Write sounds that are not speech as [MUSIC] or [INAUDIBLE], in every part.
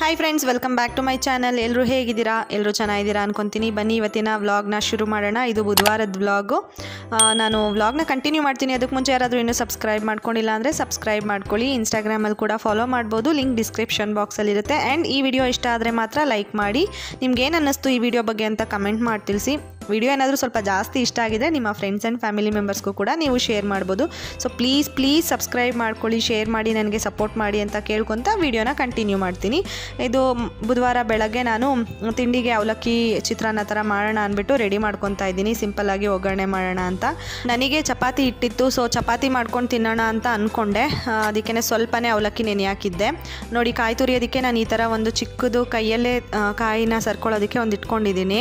Hi friends welcome back to my channel ಎಲ್ಲರೂ ಹೇಗಿದ್ದೀರಾ? ಎಲ್ಲರೂ ಚೆನ್ನಾಗಿದ್ದೀರಾ ಅನ್ಕೊತೀನಿ. ಬನ್ನಿ, ಇವತ್ತಿನ ವ್ಲಾಗ್ನ ಶುರು ಮಾಡೋಣ. ಇದು ಬುಧವಾರದ ವ್ಲಾಗು ನಾನು ವ್ಲಾಗ್ನ ಕಂಟಿನ್ಯೂ ಮಾಡ್ತೀನಿ. ಅದಕ್ಕೆ ಮುಂಚೆ ಯಾರಾದರೂ ಇನ್ನೂ ಸಬ್ಸ್ಕ್ರೈಬ್ ಮಾಡ್ಕೊಂಡಿಲ್ಲ ಅಂದರೆ ಸಬ್ಸ್ಕ್ರೈಬ್ ಮಾಡ್ಕೊಳ್ಳಿ. ಇನ್ಸ್ಟಾಗ್ರಾಮಲ್ಲಿ ಕೂಡ ಫಾಲೋ ಮಾಡ್ಬೋದು. ಲಿಂಕ್ ಡಿಸ್ಕ್ರಿಪ್ಷನ್ ಬಾಕ್ಸಲ್ಲಿರುತ್ತೆ ಆ್ಯಂಡ್ ಈ ವಿಡಿಯೋ ಇಷ್ಟ ಆದರೆ ಮಾತ್ರ ಲೈಕ್ ಮಾಡಿ. ನಿಮ್ಗೆ ಏನು ಅನ್ನಿಸ್ತು ಈ ವಿಡಿಯೋ ಬಗ್ಗೆ ಅಂತ ಕಮೆಂಟ್ ಮಾಡಿ ತಿಳಿಸಿ. ವಿಡಿಯೋ ಏನಾದರೂ ಸ್ವಲ್ಪ ಜಾಸ್ತಿ ಇಷ್ಟ ಆಗಿದೆ, ನಿಮ್ಮ ಫ್ರೆಂಡ್ಸ್ ಆ್ಯಂಡ್ ಫ್ಯಾಮಿಲಿ ಮೆಂಬರ್ಸ್ಗೂ ಕೂಡ ನೀವು ಶೇರ್ ಮಾಡ್ಬೋದು. ಸೊ ಪ್ಲೀಸ್ ಪ್ಲೀಸ್ ಸಬ್ಸ್ಕ್ರೈಬ್ ಮಾಡ್ಕೊಳ್ಳಿ ಶೇರ್ ಮಾಡಿ, ನನಗೆ ಸಪೋರ್ಟ್ ಮಾಡಿ ಅಂತ ಕೇಳ್ಕೊತ ವಿಡಿಯೋನ ಕಂಟಿನ್ಯೂ ಮಾಡ್ತೀನಿ. ಇದು ಬುಧವಾರ ಬೆಳಗ್ಗೆ ನಾನು ತಿಂಡಿಗೆ ಅವಲಕ್ಕಿ ಚಿತ್ರಾನ್ನ ಥರ ಮಾಡೋಣ ಅಂದ್ಬಿಟ್ಟು ರೆಡಿ ಮಾಡ್ಕೊತಾ ಇದ್ದೀನಿ. ಸಿಂಪಲ್ಲಾಗಿ ಒಗ್ಗರಣೆ ಮಾಡೋಣ ಅಂತ. ನನಗೆ ಚಪಾತಿ ಇಟ್ಟಿತ್ತು ಸೊ ಚಪಾತಿ ಮಾಡ್ಕೊಂಡು ತಿನ್ನೋಣ ಅಂತ ಅಂದ್ಕೊಂಡೆ ಅದಕ್ಕೆ ಸ್ವಲ್ಪನೇ ಅವಲಕ್ಕಿ ನೆನೆ ಹಾಕಿದ್ದೆ. ನೋಡಿ, ಕಾಯಿ ತುರಿಯೋದಕ್ಕೆ ನಾನು ಈ ಥರ ಒಂದು ಚಿಕ್ಕದು ಕೈಯಲ್ಲೇ ಕಾಯಿನ ಸರ್ಕೊಳ್ಳೋದಕ್ಕೆ ಒಂದು ಇಟ್ಕೊಂಡಿದ್ದೀನಿ.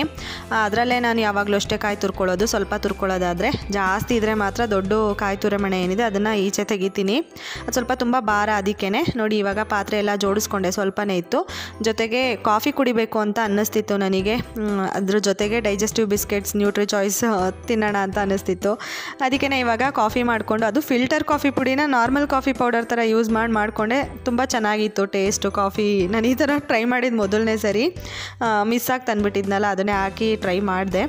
ಅದರಲ್ಲೇ ನಾನು ಯಾವಾಗಲೂ ಅಷ್ಟೇ ಕಾಯಿ ತುರ್ಕೊಳ್ಳೋದು, ಸ್ವಲ್ಪ ತುರ್ಕೊಳ್ಳೋದಾದರೆ. ಜಾಸ್ತಿ ಇದ್ದರೆ ಮಾತ್ರ ದೊಡ್ಡ ಕಾಯಿ ತುರಮಣೆ ಏನಿದೆ, ಅದನ್ನು ಈಚೆ ತೆಗಿತೀನಿ. ಅದು ಸ್ವಲ್ಪ ತುಂಬ ಭಾರ ಅದಕ್ಕೇ ನೋಡಿ, ಇವಾಗ ಪಾತ್ರೆ ಎಲ್ಲ ಜೋಡಿಸ್ಕೊಂಡೆ, ಸ್ವಲ್ಪನೇ ಇತ್ತು. ಜೊತೆಗೆ ಕಾಫಿ ಕುಡಿಬೇಕು ಅಂತ ಅನ್ನಿಸ್ತಿತ್ತು ನನಗೆ. ಅದ್ರ ಜೊತೆಗೆ ಡೈಜೆಸ್ಟಿವ್ ಬಿಸ್ಕೆಟ್ಸ್ ನ್ಯೂಟ್ರಿ ಚಾಯ್ಸ್ ತಿನ್ನೋಣ ಅಂತ ಅನ್ನಿಸ್ತಿತ್ತು. ಅದಕ್ಕೆ ಇವಾಗ ಕಾಫಿ ಮಾಡಿಕೊಂಡು, ಅದು ಫಿಲ್ಟರ್ ಕಾಫಿ ಪುಡಿನ ನಾರ್ಮಲ್ ಕಾಫಿ ಪೌಡರ್ ಥರ ಯೂಸ್ ಮಾಡಿ, ಮಾಡಿಕೊಂಡೆ. ತುಂಬ ಚೆನ್ನಾಗಿತ್ತು ಟೇಸ್ಟು ಕಾಫಿ. ನಾನು ಈ ಥರ ಟ್ರೈ ಮಾಡಿದ ಮೊದಲನೇ ಸರಿ. ಮಿಸ್ ಆಗಿ ತಂದುಬಿಟ್ಟಿದ್ನಲ್ಲ, ಅದನ್ನೇ ಹಾಕಿ ಟ್ರೈ ಮಾಡಿದೆ.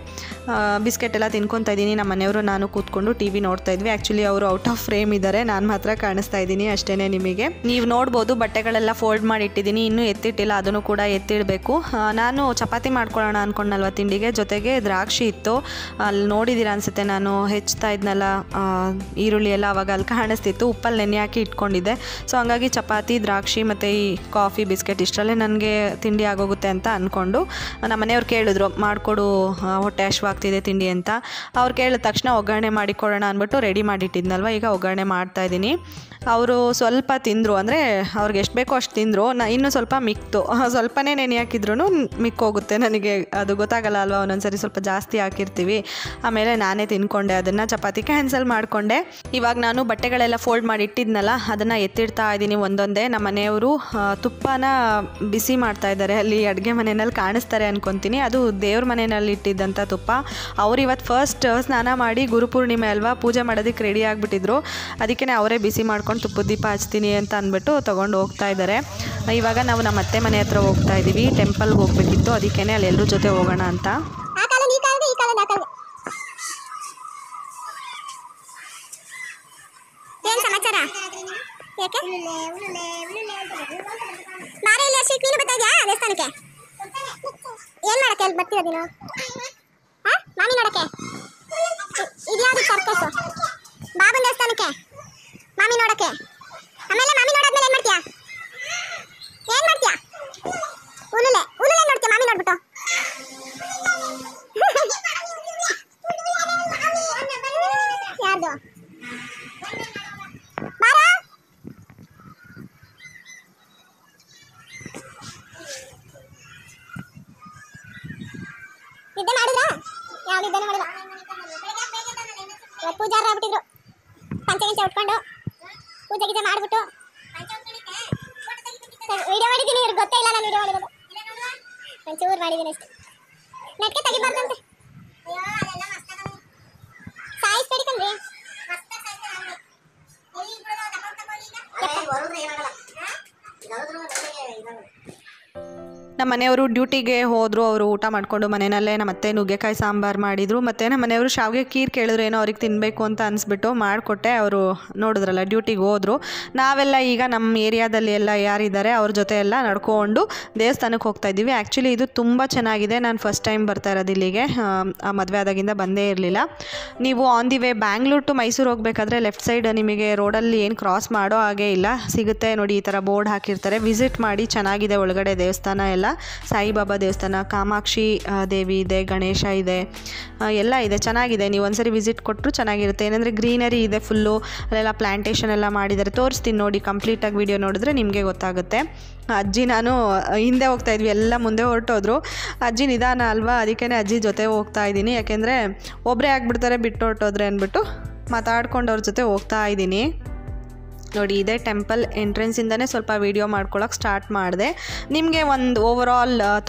ಬಿಸ್ಕೆಟ್ ಎಲ್ಲ ತಿನ್ಕೊತಾ ಇದ್ದೀನಿ. ನಮ್ಮ ಮನೆಯವರು, ನಾನು ಕೂತ್ಕೊಂಡು ಟಿ ವಿ ನೋಡ್ತಾ ಇದ್ವಿ. ಆ್ಯಕ್ಚುಲಿ ಅವರು ಔಟ್ ಆಫ್ ಫ್ರೇಮ್ ಇದ್ದಾರೆ. ನಾನು ಮಾತ್ರ ಕಾಣಿಸ್ತಾ ಇದ್ದೀನಿ ಅಷ್ಟೇ ನಿಮಗೆ. ನೀವು ನೋಡ್ಬೋದು, ಬಟ್ಟೆಗಳೆಲ್ಲ ಫೋಲ್ಡ್ ಮಾಡಿ ಇಟ್ಟಿದ್ದೀನಿ. ಇನ್ನೂ ಎತ್ತಿಟ್ಟಿಲ್ಲ, ಅದನ್ನು ಕೂಡ ಎತ್ತಿಡಬೇಕು. ನಾನು ಚಪಾತಿ ಮಾಡ್ಕೊಳ್ಳೋಣ ಅಂದ್ಕೊಂಡಲ್ವ ತಿಂಡಿಗೆ? ಜೊತೆಗೆ ದ್ರಾಕ್ಷಿ ಇತ್ತು. ಅಲ್ಲಿ ನೋಡಿದ್ದೀರ ಅನಿಸುತ್ತೆ, ನಾನು ಹೆಚ್ಚುತ್ತಾ ಇದ್ನಲ್ಲ ಈರುಳ್ಳಿ ಎಲ್ಲ ಅವಾಗ ಅಲ್ಲಿ ಕಾಣಿಸ್ತಿತ್ತು. ಉಪ್ಪಲ್ಲಿ ನೆನೆ ಹಾಕಿ ಇಟ್ಕೊಂಡಿದ್ದೆ. ಸೊ ಹಂಗಾಗಿ ಚಪಾತಿ, ದ್ರಾಕ್ಷಿ ಮತ್ತು ಈ ಕಾಫಿ ಬಿಸ್ಕೆಟ್ ಇಷ್ಟರಲ್ಲೇ ನನಗೆ ತಿಂಡಿ ಆಗೋಗುತ್ತೆ ಅಂತ ಅಂದ್ಕೊಂಡು ನಮ್ಮ ಮನೆಯವ್ರು ಕೇಳಿದ್ರು, ಮಾಡಿಕೊಡು ಹೊಟ್ಟೆ ಹಶ್ವಾಗ್ತಿದೆ ತಿಂಡಿ ಅಂತ. ಅವ್ರು ಕೇಳಿದ ತಕ್ಷಣ ಒಗ್ಗರಣೆ ಮಾಡಿಕೊಡೋಣ ಅಂದ್ಬಿಟ್ಟು ರೆಡಿ ಮಾಡಿಟ್ಟಿದ್ನಲ್ವ. ಈಗ ಒಗ್ಗರಣೆ ಮಾಡ್ತಾ ಇದ್ದೀನಿ. ಅವರು ಸ್ವಲ್ಪ ತಿಂದರು ಅಂದರೆ ಅವ್ರಿಗೆ ಎಷ್ಟು ಬೇಕೋ ಅಷ್ಟು ತಿಂದರು. ನಾ ಇನ್ನೂ ಸ್ವಲ್ಪ ಮಿಕ್ತು. [LAUGHS] ಸ್ವಲ್ಪನೇ ನೆನೆ ಹಾಕಿದ್ರು ಮಿಕ್ಕೋಗುತ್ತೆ ನನಗೆ. ಅದು ಗೊತ್ತಾಗಲ್ಲ ಅಲ್ವಾ, ಒಂದೊಂದ್ಸರಿ ಸ್ವಲ್ಪ ಜಾಸ್ತಿ ಹಾಕಿರ್ತೀವಿ. ಆಮೇಲೆ ನಾನೇ ತಿನ್ಕೊಂಡೆ ಅದನ್ನು. ಚಪಾತಿ ಕ್ಯಾನ್ಸಲ್ ಮಾಡಿಕೊಂಡೆ. ಇವಾಗ ನಾನು ಬಟ್ಟೆಗಳೆಲ್ಲ ಫೋಲ್ಡ್ ಮಾಡಿ ಇಟ್ಟಿದ್ನಲ್ಲ, ಅದನ್ನು ಎತ್ತಿಡ್ತಾ ಇದ್ದೀನಿ ಒಂದೊಂದೇ. ನಮ್ಮ ಮನೆಯವರು ತುಪ್ಪನ ಬಿಸಿ ಮಾಡ್ತಾ ಇದ್ದಾರೆ. ಅಲ್ಲಿ ಅಡುಗೆ ಮನೆಯಲ್ಲಿ ಕಾಣಿಸ್ತಾರೆ ಅನ್ಕೊತೀನಿ. ಅದು ದೇವ್ರ ಮನೆಯಲ್ಲಿ ಇಟ್ಟಿದ್ದಂಥ ತುಪ್ಪ ಅವ್ರು ಇವತ್ತು ಫಸ್ಟ್ ಸ್ನಾನ ಮಾಡಿ ಗುರುಪೂರ್ಣಿಮೆ ಅಲ್ವಾ, ಪೂಜೆ ಮಾಡೋದಕ್ಕೆ ರೆಡಿ ಆಗಿಬಿಟ್ಟಿದ್ರು. ಅದಕ್ಕೆ ಅವರೇ ಬಿಸಿ ಮಾಡ್ಕೊಂಡು ತುಪ್ಪದ ದೀಪ ಹಚ್ತೀನಿ ಅಂತ ಅಂದ್ಬಿಟ್ಟು ತೊಗೊಂಡು ಹೋಗ್ತಾ ಇದ್ದಾರೆ ಇವಾಗ ನಾವು ನಮ್ಮ ಅತ್ತೆ ಮನೆ ಹತ್ರ ಹೋಗ್ತಾ ಇದ್ದೀವಿ ಟೆಂಪಲ್ಗೆ ಹೋಗ್ಬೇಕಿತ್ತು. ಅದಕ್ಕೇ ಅಲ್ಲಿ ಎಲ್ಲರ ಜೊತೆ ಹೋಗೋಣ ಅಂತ. ಏನ್ ಮಾಡಕ್ಕೆ ಅಲ್ಲಿ ಬರ್ತೀರ ಮಾಮಿ ನೋಡಕ್ಕೆ. ಇದ್ಯಾವುದು ಸರ್ಕಸ್ ಬಾಬನ ದೇವಸ್ಥಾನಕ್ಕೆ. ಮಾಮಿ ನೋಡಕ್ಕೆ. ನಮ್ಮ ಮನೆಯವರು ಡ್ಯೂಟಿಗೆ ಹೋದರು, ಅವರು ಊಟ ಮಾಡಿಕೊಂಡು ಮನೆಯಲ್ಲೇ ನಮ್ಮ ಅತ್ತೆ ನುಗ್ಗೆಕಾಯಿ ಸಾಂಬಾರು ಮಾಡಿದರು. ಮತ್ತು ನಮ್ಮ ಮನೆಯವರು ಶಾವಿಗೆ ಕೀರ್ ಕೇಳಿದ್ರು ಏನೋ ಅವ್ರಿಗೆ ತಿನ್ನಬೇಕು ಅಂತ ಅನಿಸ್ಬಿಟ್ಟು ಮಾಡಿಕೊಟ್ಟೆ. ಅವರು ನೋಡಿದ್ರಲ್ಲ, ಡ್ಯೂಟಿಗೆ ಹೋದರು. ನಾವೆಲ್ಲ ಈಗ ನಮ್ಮ ಏರಿಯಾದಲ್ಲಿ ಎಲ್ಲ ಯಾರಿದ್ದಾರೆ, ಅವ್ರ ಜೊತೆ ಎಲ್ಲ ನಡ್ಕೊಂಡು ದೇವಸ್ಥಾನಕ್ಕೆ ಹೋಗ್ತಾ ಇದ್ದೀವಿ. ಆ್ಯಕ್ಚುಲಿ ಇದು ತುಂಬ ಚೆನ್ನಾಗಿದೆ. ನಾನು ಫಸ್ಟ್ ಟೈಮ್ ಬರ್ತಾ ಇರೋದು ಇಲ್ಲಿಗೆ. ಆ ಮದುವೆ ಆದಾಗಿಂದ ಬಂದೇ ಇರಲಿಲ್ಲ. ನೀವು on the way Bangalore to Mysuru ಹೋಗಬೇಕಾದ್ರೆ ಲೆಫ್ಟ್ ಸೈಡ್ ನಿಮಗೆ ರೋಡಲ್ಲಿ ಏನು ಕ್ರಾಸ್ ಮಾಡೋ ಹಾಗೆ ಇಲ್ಲ. ಸಿಗುತ್ತೆ ನೋಡಿ, ಈ ಥರ ಬೋರ್ಡ್ ಹಾಕಿರ್ತಾರೆ. ವಿಸಿಟ್ ಮಾಡಿ ಚೆನ್ನಾಗಿದೆ ಒಳಗಡೆ ದೇವಸ್ಥಾನ ಎಲ್ಲ. ಸಾಯಿಬಾಬಾ ದೇವಸ್ಥಾನ, ಕಾಮಾಕ್ಷಿ ದೇವಿ ಇದೆ, ಗಣೇಶ ಇದೆ ಎಲ್ಲ ಇದೆ. ಚೆನ್ನಾಗಿದೆ. ನೀವು ಒಂದ್ಸರಿ ವಿಸಿಟ್ ಕೊಟ್ಟರು ಚೆನ್ನಾಗಿರುತ್ತೆ. ಏನಂದರೆ ಗ್ರೀನರಿ ಇದೆ ಫುಲ್ಲು ಅಲ್ಲೆಲ್ಲ ಪ್ಲ್ಯಾಂಟೇಷನ್ ಎಲ್ಲ ಮಾಡಿದ್ದಾರೆ. ತೋರಿಸ್ತೀನಿ ನೋಡಿ ಕಂಪ್ಲೀಟಾಗಿ ವಿಡಿಯೋ ನೋಡಿದ್ರೆ ನಿಮಗೆ ಗೊತ್ತಾಗುತ್ತೆ. ಅಜ್ಜಿ ನಾನು ಹಿಂದೆ ಹೋಗ್ತಾ ಇದ್ವಿ. ಎಲ್ಲ ಮುಂದೆ ಹೊರಟೋದ್ರು. ಅಜ್ಜಿ ನಿಧಾನ ಅಲ್ವಾ? ಅದಕ್ಕೇ ಅಜ್ಜಿ ಜೊತೆ ಹೋಗ್ತಾ ಇದ್ದೀನಿ. ಯಾಕೆಂದರೆ ಒಬ್ಬರೇ ಆಗಿಬಿಡ್ತಾರೆ, ಬಿಟ್ಟು ಹೊರಟೋದ್ರೆ ಅಂದ್ಬಿಟ್ಟು ಮಾತಾಡ್ಕೊಂಡು ಅವ್ರ ಜೊತೆ ಹೋಗ್ತಾ ಇದ್ದೀನಿ. ನೋಡಿ, ಇದೇ ಟೆಂಪಲ್ ಎಂಟ್ರೆನ್ಸಿಂದನೇ ಸ್ವಲ್ಪ ವೀಡಿಯೋ ಮಾಡ್ಕೊಳ್ಳೋಕೆ ಸ್ಟಾರ್ಟ್ ಮಾಡಿದೆ. ನಿಮಗೆ ಒಂದು ಓವರ್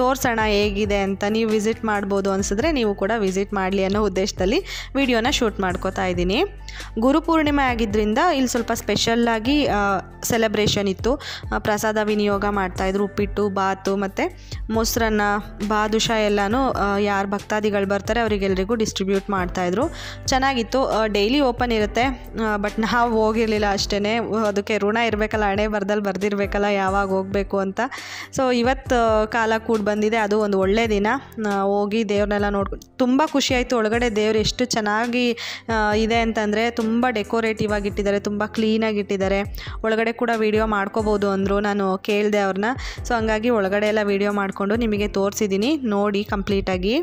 ತೋರಿಸೋಣ ಹೇಗಿದೆ ಅಂತ ನೀವು ವಿಸಿಟ್ ಮಾಡ್ಬೋದು ಅನಿಸಿದ್ರೆ ನೀವು ಕೂಡ ವಿಸಿಟ್ ಮಾಡಲಿ ಅನ್ನೋ ಉದ್ದೇಶದಲ್ಲಿ ವಿಡಿಯೋನ ಶೂಟ್ ಮಾಡ್ಕೋತಾ ಇದ್ದೀನಿ. ಗುರುಪೂರ್ಣಿಮೆ ಆಗಿದ್ದರಿಂದ ಇಲ್ಲಿ ಸ್ವಲ್ಪ ಸ್ಪೆಷಲ್ಲಾಗಿ ಸೆಲೆಬ್ರೇಷನ್ ಇತ್ತು. ಪ್ರಸಾದ ವಿನಿಯೋಗ ಮಾಡ್ತಾಯಿದ್ರು ಉಪ್ಪಿಟ್ಟು, ಬಾತು ಮತ್ತು ಮೊಸರನ್ನ, ಬಾದುಷ ಎಲ್ಲನೂ ಯಾರು ಭಕ್ತಾದಿಗಳು ಬರ್ತಾರೆ ಅವರಿಗೆಲ್ಲರಿಗೂ ಡಿಸ್ಟ್ರಿಬ್ಯೂಟ್ ಮಾಡ್ತಾಯಿದ್ರು ಚೆನ್ನಾಗಿತ್ತು. ಡೈಲಿ ಓಪನ್ ಇರುತ್ತೆ ಬಟ್ ನಾವು ಹೋಗಿರಲಿಲ್ಲ ಅಷ್ಟೇ ಅದಕ್ಕೆ ಋಣ ಇರಬೇಕಲ್ಲ, ಹಣೆ ಬರ್ದಲ್ಲಿ ಬರ್ದಿರಬೇಕಲ್ಲ, ಯಾವಾಗ ಹೋಗಬೇಕು ಅಂತ. ಸೊ ಇವತ್ತು ಕಾಲ ಕೂಡ ಬಂದಿದೆ, ಅದು ಒಂದು ಒಳ್ಳೆ ದಿನ. ಹೋಗಿ ದೇವ್ರನ್ನೆಲ್ಲ ನೋಡ್ಕೊಂಡು ತುಂಬ ಖುಷಿಯಾಯಿತು ಒಳಗಡೆ ದೇವ್ರು ಎಷ್ಟು ಚೆನ್ನಾಗಿ ಇದೆ ಅಂತಂದರೆ ತುಂಬ ಡೆಕೋರೇಟಿವ್ ಆಗಿಟ್ಟಿದ್ದಾರೆ ತುಂಬ ಕ್ಲೀನಾಗಿ ಇಟ್ಟಿದ್ದಾರೆ. ಒಳಗಡೆ ಕೂಡ ವೀಡಿಯೋ ಮಾಡ್ಕೋಬೋದು ಅಂದರು, ನಾನು ಕೇಳಿದೆ ಅವ್ರನ್ನ ಸೊ ಹಂಗಾಗಿ ಒಳಗಡೆ ಎಲ್ಲ ವೀಡಿಯೋ ಮಾಡಿಕೊಂಡು ನಿಮಗೆ ತೋರಿಸಿದ್ದೀನಿ ನೋಡಿ ಕಂಪ್ಲೀಟಾಗಿ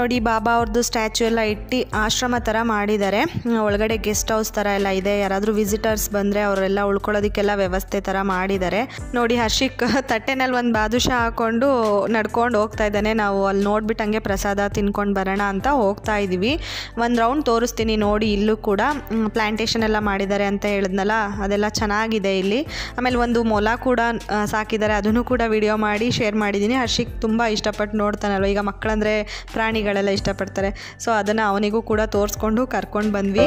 ನೋಡಿ ಬಾಬಾ ಅವ್ರದ್ದು ಸ್ಟ್ಯಾಚು ಎಲ್ಲ ಇಟ್ಟು ಆಶ್ರಮ ಥರ ಮಾಡಿದ್ದಾರೆ. ಒಳಗಡೆ ಗೆಸ್ಟ್ ಹೌಸ್ ಥರ ಎಲ್ಲ ಇದೆ. ಯಾರಾದರೂ ವಿಸಿಟರ್ಸ್ ಬಂದರೆ ಅವರೆಲ್ಲ ಉಳ್ಕೊಳ್ಳೋದಕ್ಕೆಲ್ಲ ವ್ಯವಸ್ಥೆ ಥರ ಮಾಡಿದ್ದಾರೆ. ನೋಡಿ ಹರ್ಷಿಕ್ [LAUGHS] ತಟ್ಟೆನಲ್ಲಿ ಒಂದು ಬಾದುಷ ಹಾಕೊಂಡು ನಡ್ಕೊಂಡು ಹೋಗ್ತಾ ಇದ್ದಾನೆ. ನಾವು ಅಲ್ಲಿ ನೋಡ್ಬಿಟ್ಟು ಹಂಗೆ ಪ್ರಸಾದ ತಿನ್ಕೊಂಡು ಬರೋಣ ಅಂತ ಹೋಗ್ತಾ ಇದ್ದೀವಿ. ಒಂದು ರೌಂಡ್ ತೋರಿಸ್ತೀನಿ ನೋಡಿ ಇಲ್ಲೂ ಕೂಡ. ಪ್ಲ್ಯಾಂಟೇಷನ್ ಎಲ್ಲ ಮಾಡಿದ್ದಾರೆ ಅಂತ ಹೇಳಿದ್ನಲ್ಲ, ಅದೆಲ್ಲ ಚೆನ್ನಾಗಿದೆ ಇಲ್ಲಿ. ಆಮೇಲೆ ಒಂದು ಮೊಲ ಕೂಡ ಸಾಕಿದ್ದಾರೆ. ಅದನ್ನು ಕೂಡ ವಿಡಿಯೋ ಮಾಡಿ ಶೇರ್ ಮಾಡಿದ್ದೀನಿ. ಹರ್ಷಿಕ್ ತುಂಬ ಇಷ್ಟಪಟ್ಟು ನೋಡ್ತಾನಲ್ವ. ಈಗ ಮಕ್ಕಳಂದರೆ ಪ್ರಾಣಿಗಳೆಲ್ಲ ಇಷ್ಟಪಡ್ತಾರೆ. ಸೊ ಅದನ್ನು ಅವನಿಗೂ ಕೂಡ ತೋರಿಸ್ಕೊಂಡು ಕರ್ಕೊಂಡು ಬಂದ್ವಿ.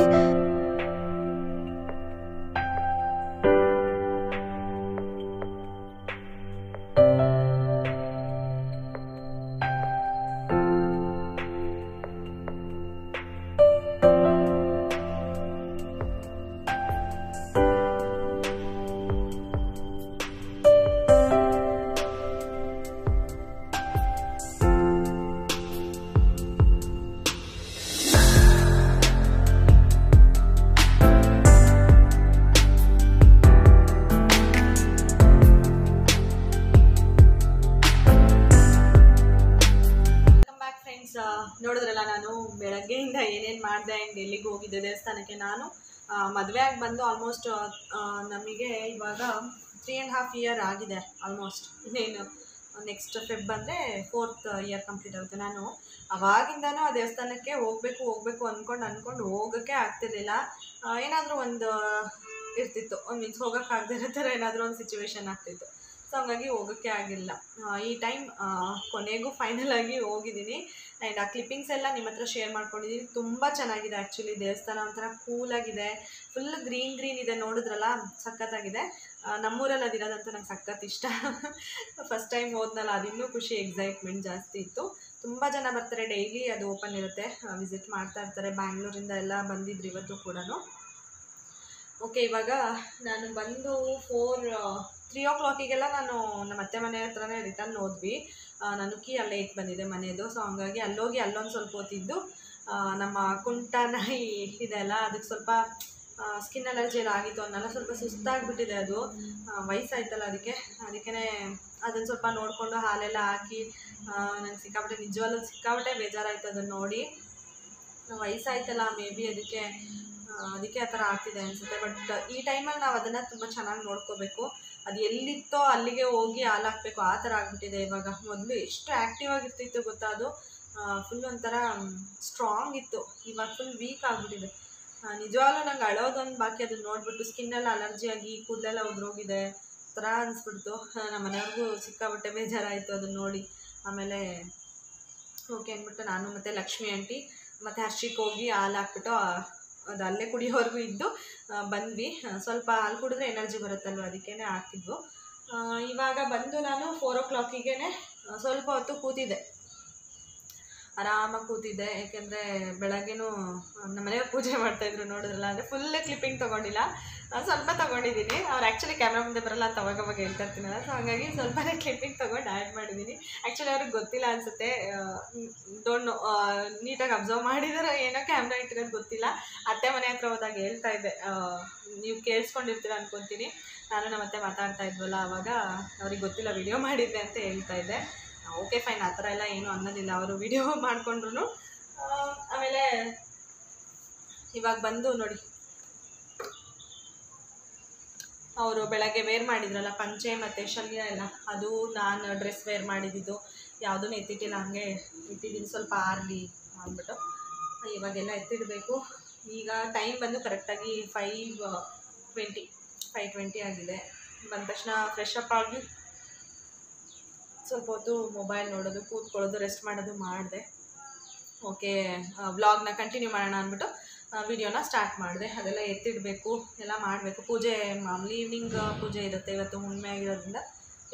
ಫ್ರೆಂಡ್ಸ್ ನೋಡಿದ್ರಲ್ಲ, ನಾನು ಬೆಳಗ್ಗೆಯಿಂದ ಏನೇನು ಮಾಡಿದೆ ಆ್ಯಂಡ್ ಎಲ್ಲಿಗೆ ಹೋಗಿದ್ದೆ ದೇವಸ್ಥಾನಕ್ಕೆ ನಾನು ಮದುವೆ ಆಗಿ ಬಂದು ಆಲ್ಮೋಸ್ಟ್ ನಮಗೆ ಇವಾಗ ತ್ರೀ ಆ್ಯಂಡ್ ಹಾಫ್ ಇಯರ್ ಆಗಿದೆ ಆಲ್ಮೋಸ್ಟ್ ಇನ್ನೇನು ನೆಕ್ಸ್ಟ್ ಫೆಬ್ ಬಂದರೆ ಫೋರ್ತ್ ಇಯರ್ ಕಂಪ್ಲೀಟ್ ಆಗುತ್ತೆ. ನಾನು ಅವಾಗಿಂದನೂ ಆ ದೇವಸ್ಥಾನಕ್ಕೆ ಹೋಗಬೇಕು ಹೋಗಬೇಕು ಅಂದ್ಕೊಂಡು ಅಂದ್ಕೊಂಡು ಹೋಗೋಕ್ಕೆ ಆಗ್ತಿರ್ಲಿಲ್ಲ. ಏನಾದರೂ ಒಂದು, ಇರ್ತಿತ್ತು. ಮೀನ್ಸ್ ಹೋಗೋಕ್ಕಾಗದೇ ಇರೋ ಥರ ಏನಾದರೂ ಒಂದು ಸಿಚುವೇಶನ್ ಆಗ್ತಿತ್ತು. ಸೊ ಹಂಗಾಗಿ ಹೋಗೋಕ್ಕೆ ಆಗಿಲ್ಲ. ಈ ಟೈಮ್ ಕೊನೆಗೂ ಫೈನಲ್ ಆಗಿ ಹೋಗಿದ್ದೀನಿ. ಆ್ಯಂಡ್ ಆ ಕ್ಲಿಪ್ಪಿಂಗ್ಸ್ ಎಲ್ಲ ನಿಮ್ಮ ಹತ್ರ ಶೇರ್ ಮಾಡ್ಕೊಂಡಿದ್ದೀನಿ. ತುಂಬ ಚೆನ್ನಾಗಿದೆ ಆ್ಯಕ್ಚುಲಿ ದೇವಸ್ಥಾನ ಒಂಥರ ಕೂಲಾಗಿದೆ ಫುಲ್ ಗ್ರೀನ್ ಗ್ರೀನ್ ಇದೆ ನೋಡಿದ್ರಲ್ಲ? ಸಖತ್ತಾಗಿದೆ. ನಮ್ಮೂರಲ್ಲಿ ಅದಿರೋದಂತೂ ನಂಗೆ ಸಖತ್ ಇಷ್ಟ. [LAUGHS] ಫಸ್ಟ್ ಟೈಮ್ ಹೋದ್ನಲ್ಲ, ಅದಿನ್ನೂ ಖುಷಿ ಎಕ್ಸೈಟ್ಮೆಂಟ್ ಜಾಸ್ತಿ ಇತ್ತು. ತುಂಬ ಜನ ಬರ್ತಾರೆ ಡೈಲಿ ಅದು ಓಪನ್ ಇರುತ್ತೆ. ವಿಸಿಟ್ ಮಾಡ್ತಾ ಇರ್ತಾರೆ. ಬ್ಯಾಂಗ್ಳೂರಿಂದ ಎಲ್ಲ ಬಂದಿದ್ರು ಇವತ್ತು ಕೂಡ ಓಕೆ ಇವಾಗ ನಾನು ಬಂದು ಫೋರ್ ತ್ರೀ ಓ ಕ್ಲಾಕಿಗೆಲ್ಲ ನಾನು ನಮ್ಮ ಅತ್ತೆ ಮನೆ ಹತ್ರನೇ ರಿಟರ್ನ್ ಹೋದ್ವಿ. ನಾನು ಕೀ ಅಲ್ಲೇ ಇಟ್ಟು ಬಂದಿದ್ದೆ ಮನೆಯದು ಸೊ ಹಂಗಾಗಿ ಅಲ್ಲೋಗಿ ಅಲ್ಲೊಂದು ಸ್ವಲ್ಪ ಹೊತ್ತಿದ್ದು ನಮ್ಮ ಕುಂಟ ನಾಯಿ ಇದೆ ಅಲ್ಲ ಅದಕ್ಕೆ ಸ್ವಲ್ಪ ಸ್ಕಿನ್ ಅಲರ್ಜಿ ಎಲ್ಲ ಆಗಿತ್ತು. ಅನ್ನೆಲ್ಲ ಸ್ವಲ್ಪ ಸುಸ್ತಾಗಿಬಿಟ್ಟಿದೆ ಅದು. ವಯಸ್ಸಾಯ್ತಲ್ಲ ಅದಕ್ಕೆ. ಅದಕ್ಕೇ ಅದನ್ನು ಸ್ವಲ್ಪ ನೋಡಿಕೊಂಡು ಹಾಲೆಲ್ಲ ಹಾಕಿ ನಂಗೆ ಸಿಕ್ಕಾಬಿಟ್ಟೆ ನಿಜವಲ್ಲೂ ಸಿಕ್ಕಾಬಿಟ್ಟೆ ಬೇಜಾರಾಯ್ತು ಅದನ್ನು ನೋಡಿ. ವಯಸ್ಸಾಯ್ತಲ್ಲ ಮೇ ಬಿ ಅದಕ್ಕೆ ಅದಕ್ಕೆ ಆ ಥರ ಆಗ್ತಿದೆ ಅನಿಸುತ್ತೆ. ಬಟ್ ಈ ಟೈಮಲ್ಲಿ ನಾವು ಅದನ್ನು ತುಂಬ ಚೆನ್ನಾಗಿ ನೋಡ್ಕೋಬೇಕು. ಅದು ಎಲ್ಲಿತ್ತೋ ಅಲ್ಲಿಗೆ ಹೋಗಿ ಹಾಲು ಹಾಕಬೇಕು ಆ ಥರ ಆಗಿಬಿಟ್ಟಿದೆ ಇವಾಗ. ಮೊದಲು ಎಷ್ಟು ಆ್ಯಕ್ಟಿವ್ ಆಗಿರ್ತಿತ್ತು ಗೊತ್ತಾ ಅದು? ಫುಲ್ ಒಂಥರ ಸ್ಟ್ರಾಂಗ್ ಇತ್ತು. ಇವಾಗ ಫುಲ್ ವೀಕ್ ಆಗಿಬಿಟ್ಟಿದೆ. ನಿಜವಾಗ್ಲೂ ನಂಗೆ ಅಳೋದೊಂದು ಬಾಕಿ, ಅದನ್ನ ನೋಡಿಬಿಟ್ಟು ಸ್ಕಿನ್ನೆಲ್ಲ ಅಲರ್ಜಿ ಆಗಿ ಕೂದಲೆಲ್ಲ ಉದ್ರೋಗಿದೆ. ಥರ ಅನಿಸ್ಬಿಡ್ತು. ನಮ್ಮ ಮನೆಯವ್ರಿಗೂ ಸಿಕ್ಕಾಬಟ್ಟೆ ಬೇಜಾರಾಯಿತು ಅದನ್ನ ನೋಡಿ. ಆಮೇಲೆ, ಓಕೆ ಅಂದ್ಬಿಟ್ಟು ನಾನು ಮತ್ತು ಲಕ್ಷ್ಮಿ ಆಂಟಿ ಮತ್ತು ಹರ್ಷಿಗೆ ಹೋಗಿ ಹಾಲು ಹಾಕ್ಬಿಟ್ಟು ಅದು ಅಲ್ಲೇ ಕುಡಿಯೋವರೆಗೂ ಇದ್ದು ಬಂದ್ವಿ. ಸ್ವಲ್ಪ ಹಾಲು ಕುಡಿದ್ರೆ ಎನರ್ಜಿ ಬರುತ್ತಲ್ವ ಅದಕ್ಕೇ ಹಾಕಿದ್ವು. ಇವಾಗ ಬಂದು ನಾನು ಫೋರ್ ಓ ಕ್ಲಾಕಿಗೆ ಸ್ವಲ್ಪ ಹೊತ್ತು ಕೂತಿದ್ದೆ. ಆರಾಮಾಗಿ ಕೂತಿದ್ದೆ, ಯಾಕೆಂದರೆ ಬೆಳಗ್ಗೆನೂ ನಮ್ಮ ಮನೆಯವ್ರು ಪೂಜೆ ಮಾಡ್ತಾಯಿದ್ರು ನೋಡಿದ್ರಲ್ಲ, ಅಂದರೆ ಫುಲ್ಲೇ ಕ್ಲಿಪ್ಪಿಂಗ್ ತೊಗೊಂಡಿಲ್ಲ. ಆ, ಸ್ವಲ್ಪ ತೊಗೊಂಡಿದ್ದೀನಿ ಅವ್ರು ಆ್ಯಕ್ಚುಲಿ ಕ್ಯಾಮ್ರಾ ಮುಂದೆ ಬರಲ್ಲ ಅಂತ ಅವಾಗ ಅವಾಗ ಹೇಳ್ತಾ ಇರ್ತೀನಲ್ಲ ಸೊ ಹಾಗಾಗಿ ಸ್ವಲ್ಪನೇ ಕ್ಲಿಪ್ಪಿಂಗ್ ತೊಗೊಂಡು ಆ್ಯಡ್ ಮಾಡಿದ್ದೀನಿ ಆ್ಯಕ್ಚುಲಿ ಅವ್ರಿಗೆ ಗೊತ್ತಿಲ್ಲ ಅನಿಸುತ್ತೆ ಡೋಂಟ್ ನೀಟಾಗಿ ಅಬ್ಸರ್ವ್ ಮಾಡಿದಾರೆ ಏನೋ ಕ್ಯಾಮ್ರಾ ಇಟ್ಟಿರೋದು ಗೊತ್ತಿಲ್ಲ. ಅತ್ತೆ ಮನೆ ಹತ್ರ ಹೋದಾಗ ಹೇಳ್ತಾ ಇದ್ದೆ ನೀವು ಕೇಳಿಸ್ಕೊಂಡಿರ್ತೀರ ಅನ್ಕೊತೀನಿ. ನಾನು ನಮ್ಮ ಅತ್ತೆ ಮಾತಾಡ್ತಾ ಇದ್ವಲ್ಲ ಅವಾಗ ಅವ್ರಿಗೆ ಗೊತ್ತಿಲ್ಲ ವಿಡಿಯೋ ಮಾಡಿದ್ದೆ ಅಂತ ಹೇಳ್ತಾ ಇದ್ದೆ. ಓಕೆ ಫೈನ್ ಆ ಥರ ಎಲ್ಲ ಏನೂ ಅನ್ನೋದಿಲ್ಲ ಅವರು ವಿಡಿಯೋ ಮಾಡಿಕೊಂಡ್ರು ಆಮೇಲೆ ಇವಾಗ ಬಂದು ನೋಡಿ ಅವರು ಬೆಳಗ್ಗೆ ವೇರ್ ಮಾಡಿದ್ರಲ್ಲ, ಪಂಚೆ ಮತ್ತು ಶಲ್ಯ ಎಲ್ಲ, ಅದು ನಾನು ಡ್ರೆಸ್ ವೇರ್ ಮಾಡಿದ್ದು. ಯಾವುದೂ ಎತ್ತಿಟ್ಟಿಲ್ಲ ಹಾಗೆ ಇಟ್ಟಿದ್ದೀನಿ, ಸ್ವಲ್ಪ ಆರಲಿ ಅಂದ್ಬಿಟ್ಟು. ಇವಾಗೆಲ್ಲ ಎತ್ತಿಡಬೇಕು. ಈಗ ಟೈಮ್ ಬಂದು ಕರೆಕ್ಟಾಗಿ ಫೈವ್ ಟ್ವೆಂಟಿ ಫೈವ್ ಟ್ವೆಂಟಿ ಆಗಿದೆ. ಬಂದ ತಕ್ಷಣ ಫ್ರೆಶ್ ಅಪ್ ಆಗಿ ಸ್ವಲ್ಪ ಹೊತ್ತು ಮೊಬೈಲ್ ನೋಡೋದು, ಕೂತ್ಕೊಳ್ಳೋದು ರೆಸ್ಟ್ ಮಾಡೋದು ಮಾಡಿದೆ. ಓಕೆ ವ್ಲಾಗ್ನ ಕಂಟಿನ್ಯೂ ಮಾಡೋಣ ಅಂದ್ಬಿಟ್ಟು ವಿಡಿಯೋನ ಸ್ಟಾರ್ಟ್ ಮಾಡಿದೆ. ಅದೆಲ್ಲ ಎತ್ತಿಡಬೇಕು, ಎಲ್ಲ ಮಾಡಬೇಕು. ಪೂಜೆ, ಮಾಮೂಲಿ ಈವ್ನಿಂಗ್ ಪೂಜೆ ಇರುತ್ತೆ ಇವತ್ತು ಹುಣ್ಮೆ ಆಗಿರೋದ್ರಿಂದ.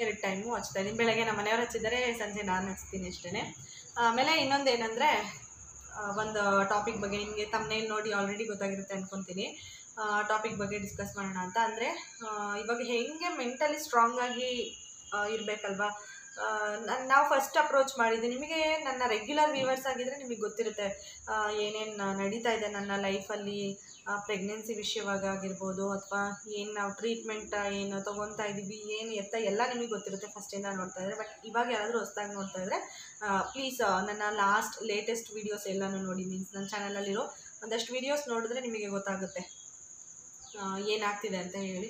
ಎರಡು ಟೈಮು ಹಚ್ತಾ ಇದ್ದೀನಿ ಬೆಳಗ್ಗೆ ನಮ್ಮ ಮನೆಯವ್ರು ಹಚ್ಚಿದ್ದಾರೆ, ಸಂಜೆ ನಾನು ಹಚ್ತೀನಿ ಅಷ್ಟೇ ಆಮೇಲೆ ಇನ್ನೊಂದು ಏನಂದರೆ ಒಂದು ಟಾಪಿಕ್ ಬಗ್ಗೆ ನಿಮಗೆ ತಮ್ಮನೇಲಿ ನೋಡಿ ಆಲ್ರೆಡಿ ಗೊತ್ತಾಗಿರುತ್ತೆ ಅಂದ್ಕೊತೀನಿ ಟಾಪಿಕ್ ಬಗ್ಗೆ ಡಿಸ್ಕಸ್ ಮಾಡೋಣ ಅಂತ. ಅಂದರೆ ಇವಾಗ ಹೆಂಗೆ ಮೆಂಟಲಿ ಸ್ಟ್ರಾಂಗಾಗಿ ಇರಬೇಕಲ್ವಾ? ನಾವು ಫಸ್ಟ್ ಅಪ್ರೋಚ್ ಮಾಡಿದ್ದು ನಿಮಗೆ ನನ್ನ ರೆಗ್ಯುಲರ್ ವ್ಯೂವರ್ಸ್ ಆಗಿದ್ದರೆ ನಿಮಗೆ ಗೊತ್ತಿರುತ್ತೆ. ಏನೇನು ನಡೀತಾ ಇದೆ ನನ್ನ ಲೈಫಲ್ಲಿ ಪ್ರೆಗ್ನೆನ್ಸಿ ವಿಷಯವಾಗಿ ಆಗಿರ್ಬೋದು ಅಥವಾ ಏನು ನಾವು ಟ್ರೀಟ್ಮೆಂಟ್ ಏನು ತೊಗೊತಾ ಇದ್ದೀವಿ ಏನು ಎತ್ತ ಎಲ್ಲ ನಿಮಗೆ ಗೊತ್ತಿರುತ್ತೆ ಫಸ್ಟಿಂದ ನೋಡ್ತಾ ಇದ್ದರೆ ಬಟ್ ಇವಾಗ ಯಾರಾದರೂ ಹೊಸ್ದಾಗಿ ನೋಡ್ತಾ ಇದ್ದರೆ ಪ್ಲೀಸ್ ನನ್ನ ಲಾಸ್ಟ್ ಲೇಟೆಸ್ಟ್ ವೀಡಿಯೋಸ್ ಎಲ್ಲನೂ ನೋಡಿ. ಮೀನ್ಸ್ ನನ್ನ ಚಾನಲಲ್ಲಿರೋ ಒಂದಷ್ಟು ವೀಡಿಯೋಸ್ ನೋಡಿದ್ರೆ ನಿಮಗೆ ಗೊತ್ತಾಗುತ್ತೆ. ಏನಾಗ್ತಿದೆ ಅಂತ ಹೇಳಿ.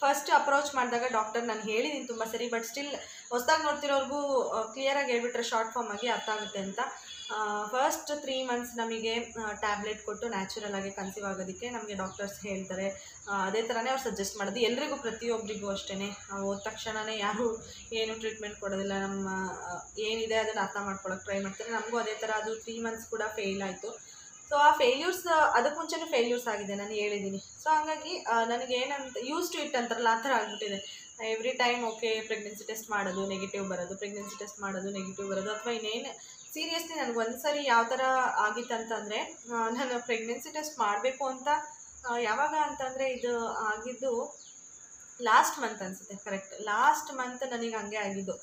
ಫಸ್ಟ್ ಅಪ್ರೋಚ್ ಮಾಡಿದಾಗ ಡಾಕ್ಟರ್ ನಾನು ಹೇಳಿದ್ದೀನಿ ತುಂಬ ಸರಿ ಬಟ್ ಸ್ಟಿಲ್ ಹೊಸ್ದಾಗಿ ನೋಡ್ತಿರೋರ್ಗೂ ಕ್ಲಿಯರಾಗಿ ಹೇಳ್ಬಿಟ್ರೆ ಶಾರ್ಟ್ ಫಾರ್ಮ್ ಆಗಿ ಅರ್ಥ ಆಗುತ್ತೆ ಅಂತ. ಫಸ್ಟ್ ತ್ರೀ ಮಂತ್ಸ್ ನಮಗೆ ಟ್ಯಾಬ್ಲೆಟ್ ಕೊಟ್ಟು ನ್ಯಾಚುರಲ್ ಆಗಿ ಕನ್ಸೀವ್ ಆಗೋದಕ್ಕೆ ನಮಗೆ ಡಾಕ್ಟರ್ಸ್ ಹೇಳ್ತಾರೆ. ಅದೇ ಥರನೇ ಅವ್ರು ಸಜೆಸ್ಟ್ ಮಾಡೋದು. ಎಲ್ರಿಗೂ ಪ್ರತಿಯೊಬ್ಬರಿಗೂ ಅಷ್ಟೇ ಹೋದ ತಕ್ಷಣವೇ ಯಾರು ಏನು ಟ್ರೀಟ್ಮೆಂಟ್ ಕೊಡೋದಿಲ್ಲ. ನಮ್ಮ ಏನಿದೆ ಅದನ್ನು ಅರ್ಥ ಮಾಡ್ಕೊಳಕ್ಕೆ ಟ್ರೈ ಮಾಡ್ತಾರೆ. ನಮಗೂ ಅದೇ ಥರ ಅದು ತ್ರೀ ಮಂತ್ಸ್ ಕೂಡ ಫೇಲ್ ಆಯಿತು. ಸೊ ಆ ಫೇಲ್ಯೂರ್ಸ್ ಅದಕ್ಕೆ ಮುಂಚೆನೂ ಫೇಲ್ಯೂರ್ಸ್ ಆಗಿದೆ, ನಾನು ಹೇಳಿದ್ದೀನಿ ಸೊ ಹಾಗಾಗಿ ನನಗೆ ಏನಂತ ಯೂಸ್ ಟು ಇಟ್ ಅಂತಾರಲ್ಲ, ಆ ಥರ ಆಗಿಬಿಟ್ಟಿದೆ. Every time okay pregnancy test ಮಾಡೋದು ನೆಗೆಟಿವ್ ಬರೋದು ಪ್ರೆಗ್ನೆನ್ಸಿ ಟೆಸ್ಟ್ ಮಾಡೋದು ನೆಗೆಟಿವ್ ಬರೋದು, ಅಥವಾ ಇನ್ನೇನು ಸೀರಿಯಸ್ಲಿ ನನಗೆ ಒಂದು ಸರಿ ಯಾವ ಥರ ಆಗಿತ್ತಂತಂದರೆ ನಾನು ಪ್ರೆಗ್ನೆನ್ಸಿ ಟೆಸ್ಟ್ ಮಾಡಬೇಕು ಅಂತ ಯಾವಾಗ ಅಂತಂದರೆ ಇದು ಆಗಿದ್ದು ಲಾಸ್ಟ್ ಮಂತ್ ಅನಿಸುತ್ತೆ ಕರೆಕ್ಟ್ ಲಾಸ್ಟ್ ಮಂತ್ ನನಗೆ ಹಂಗೆ ಆಗಿದ್ದು.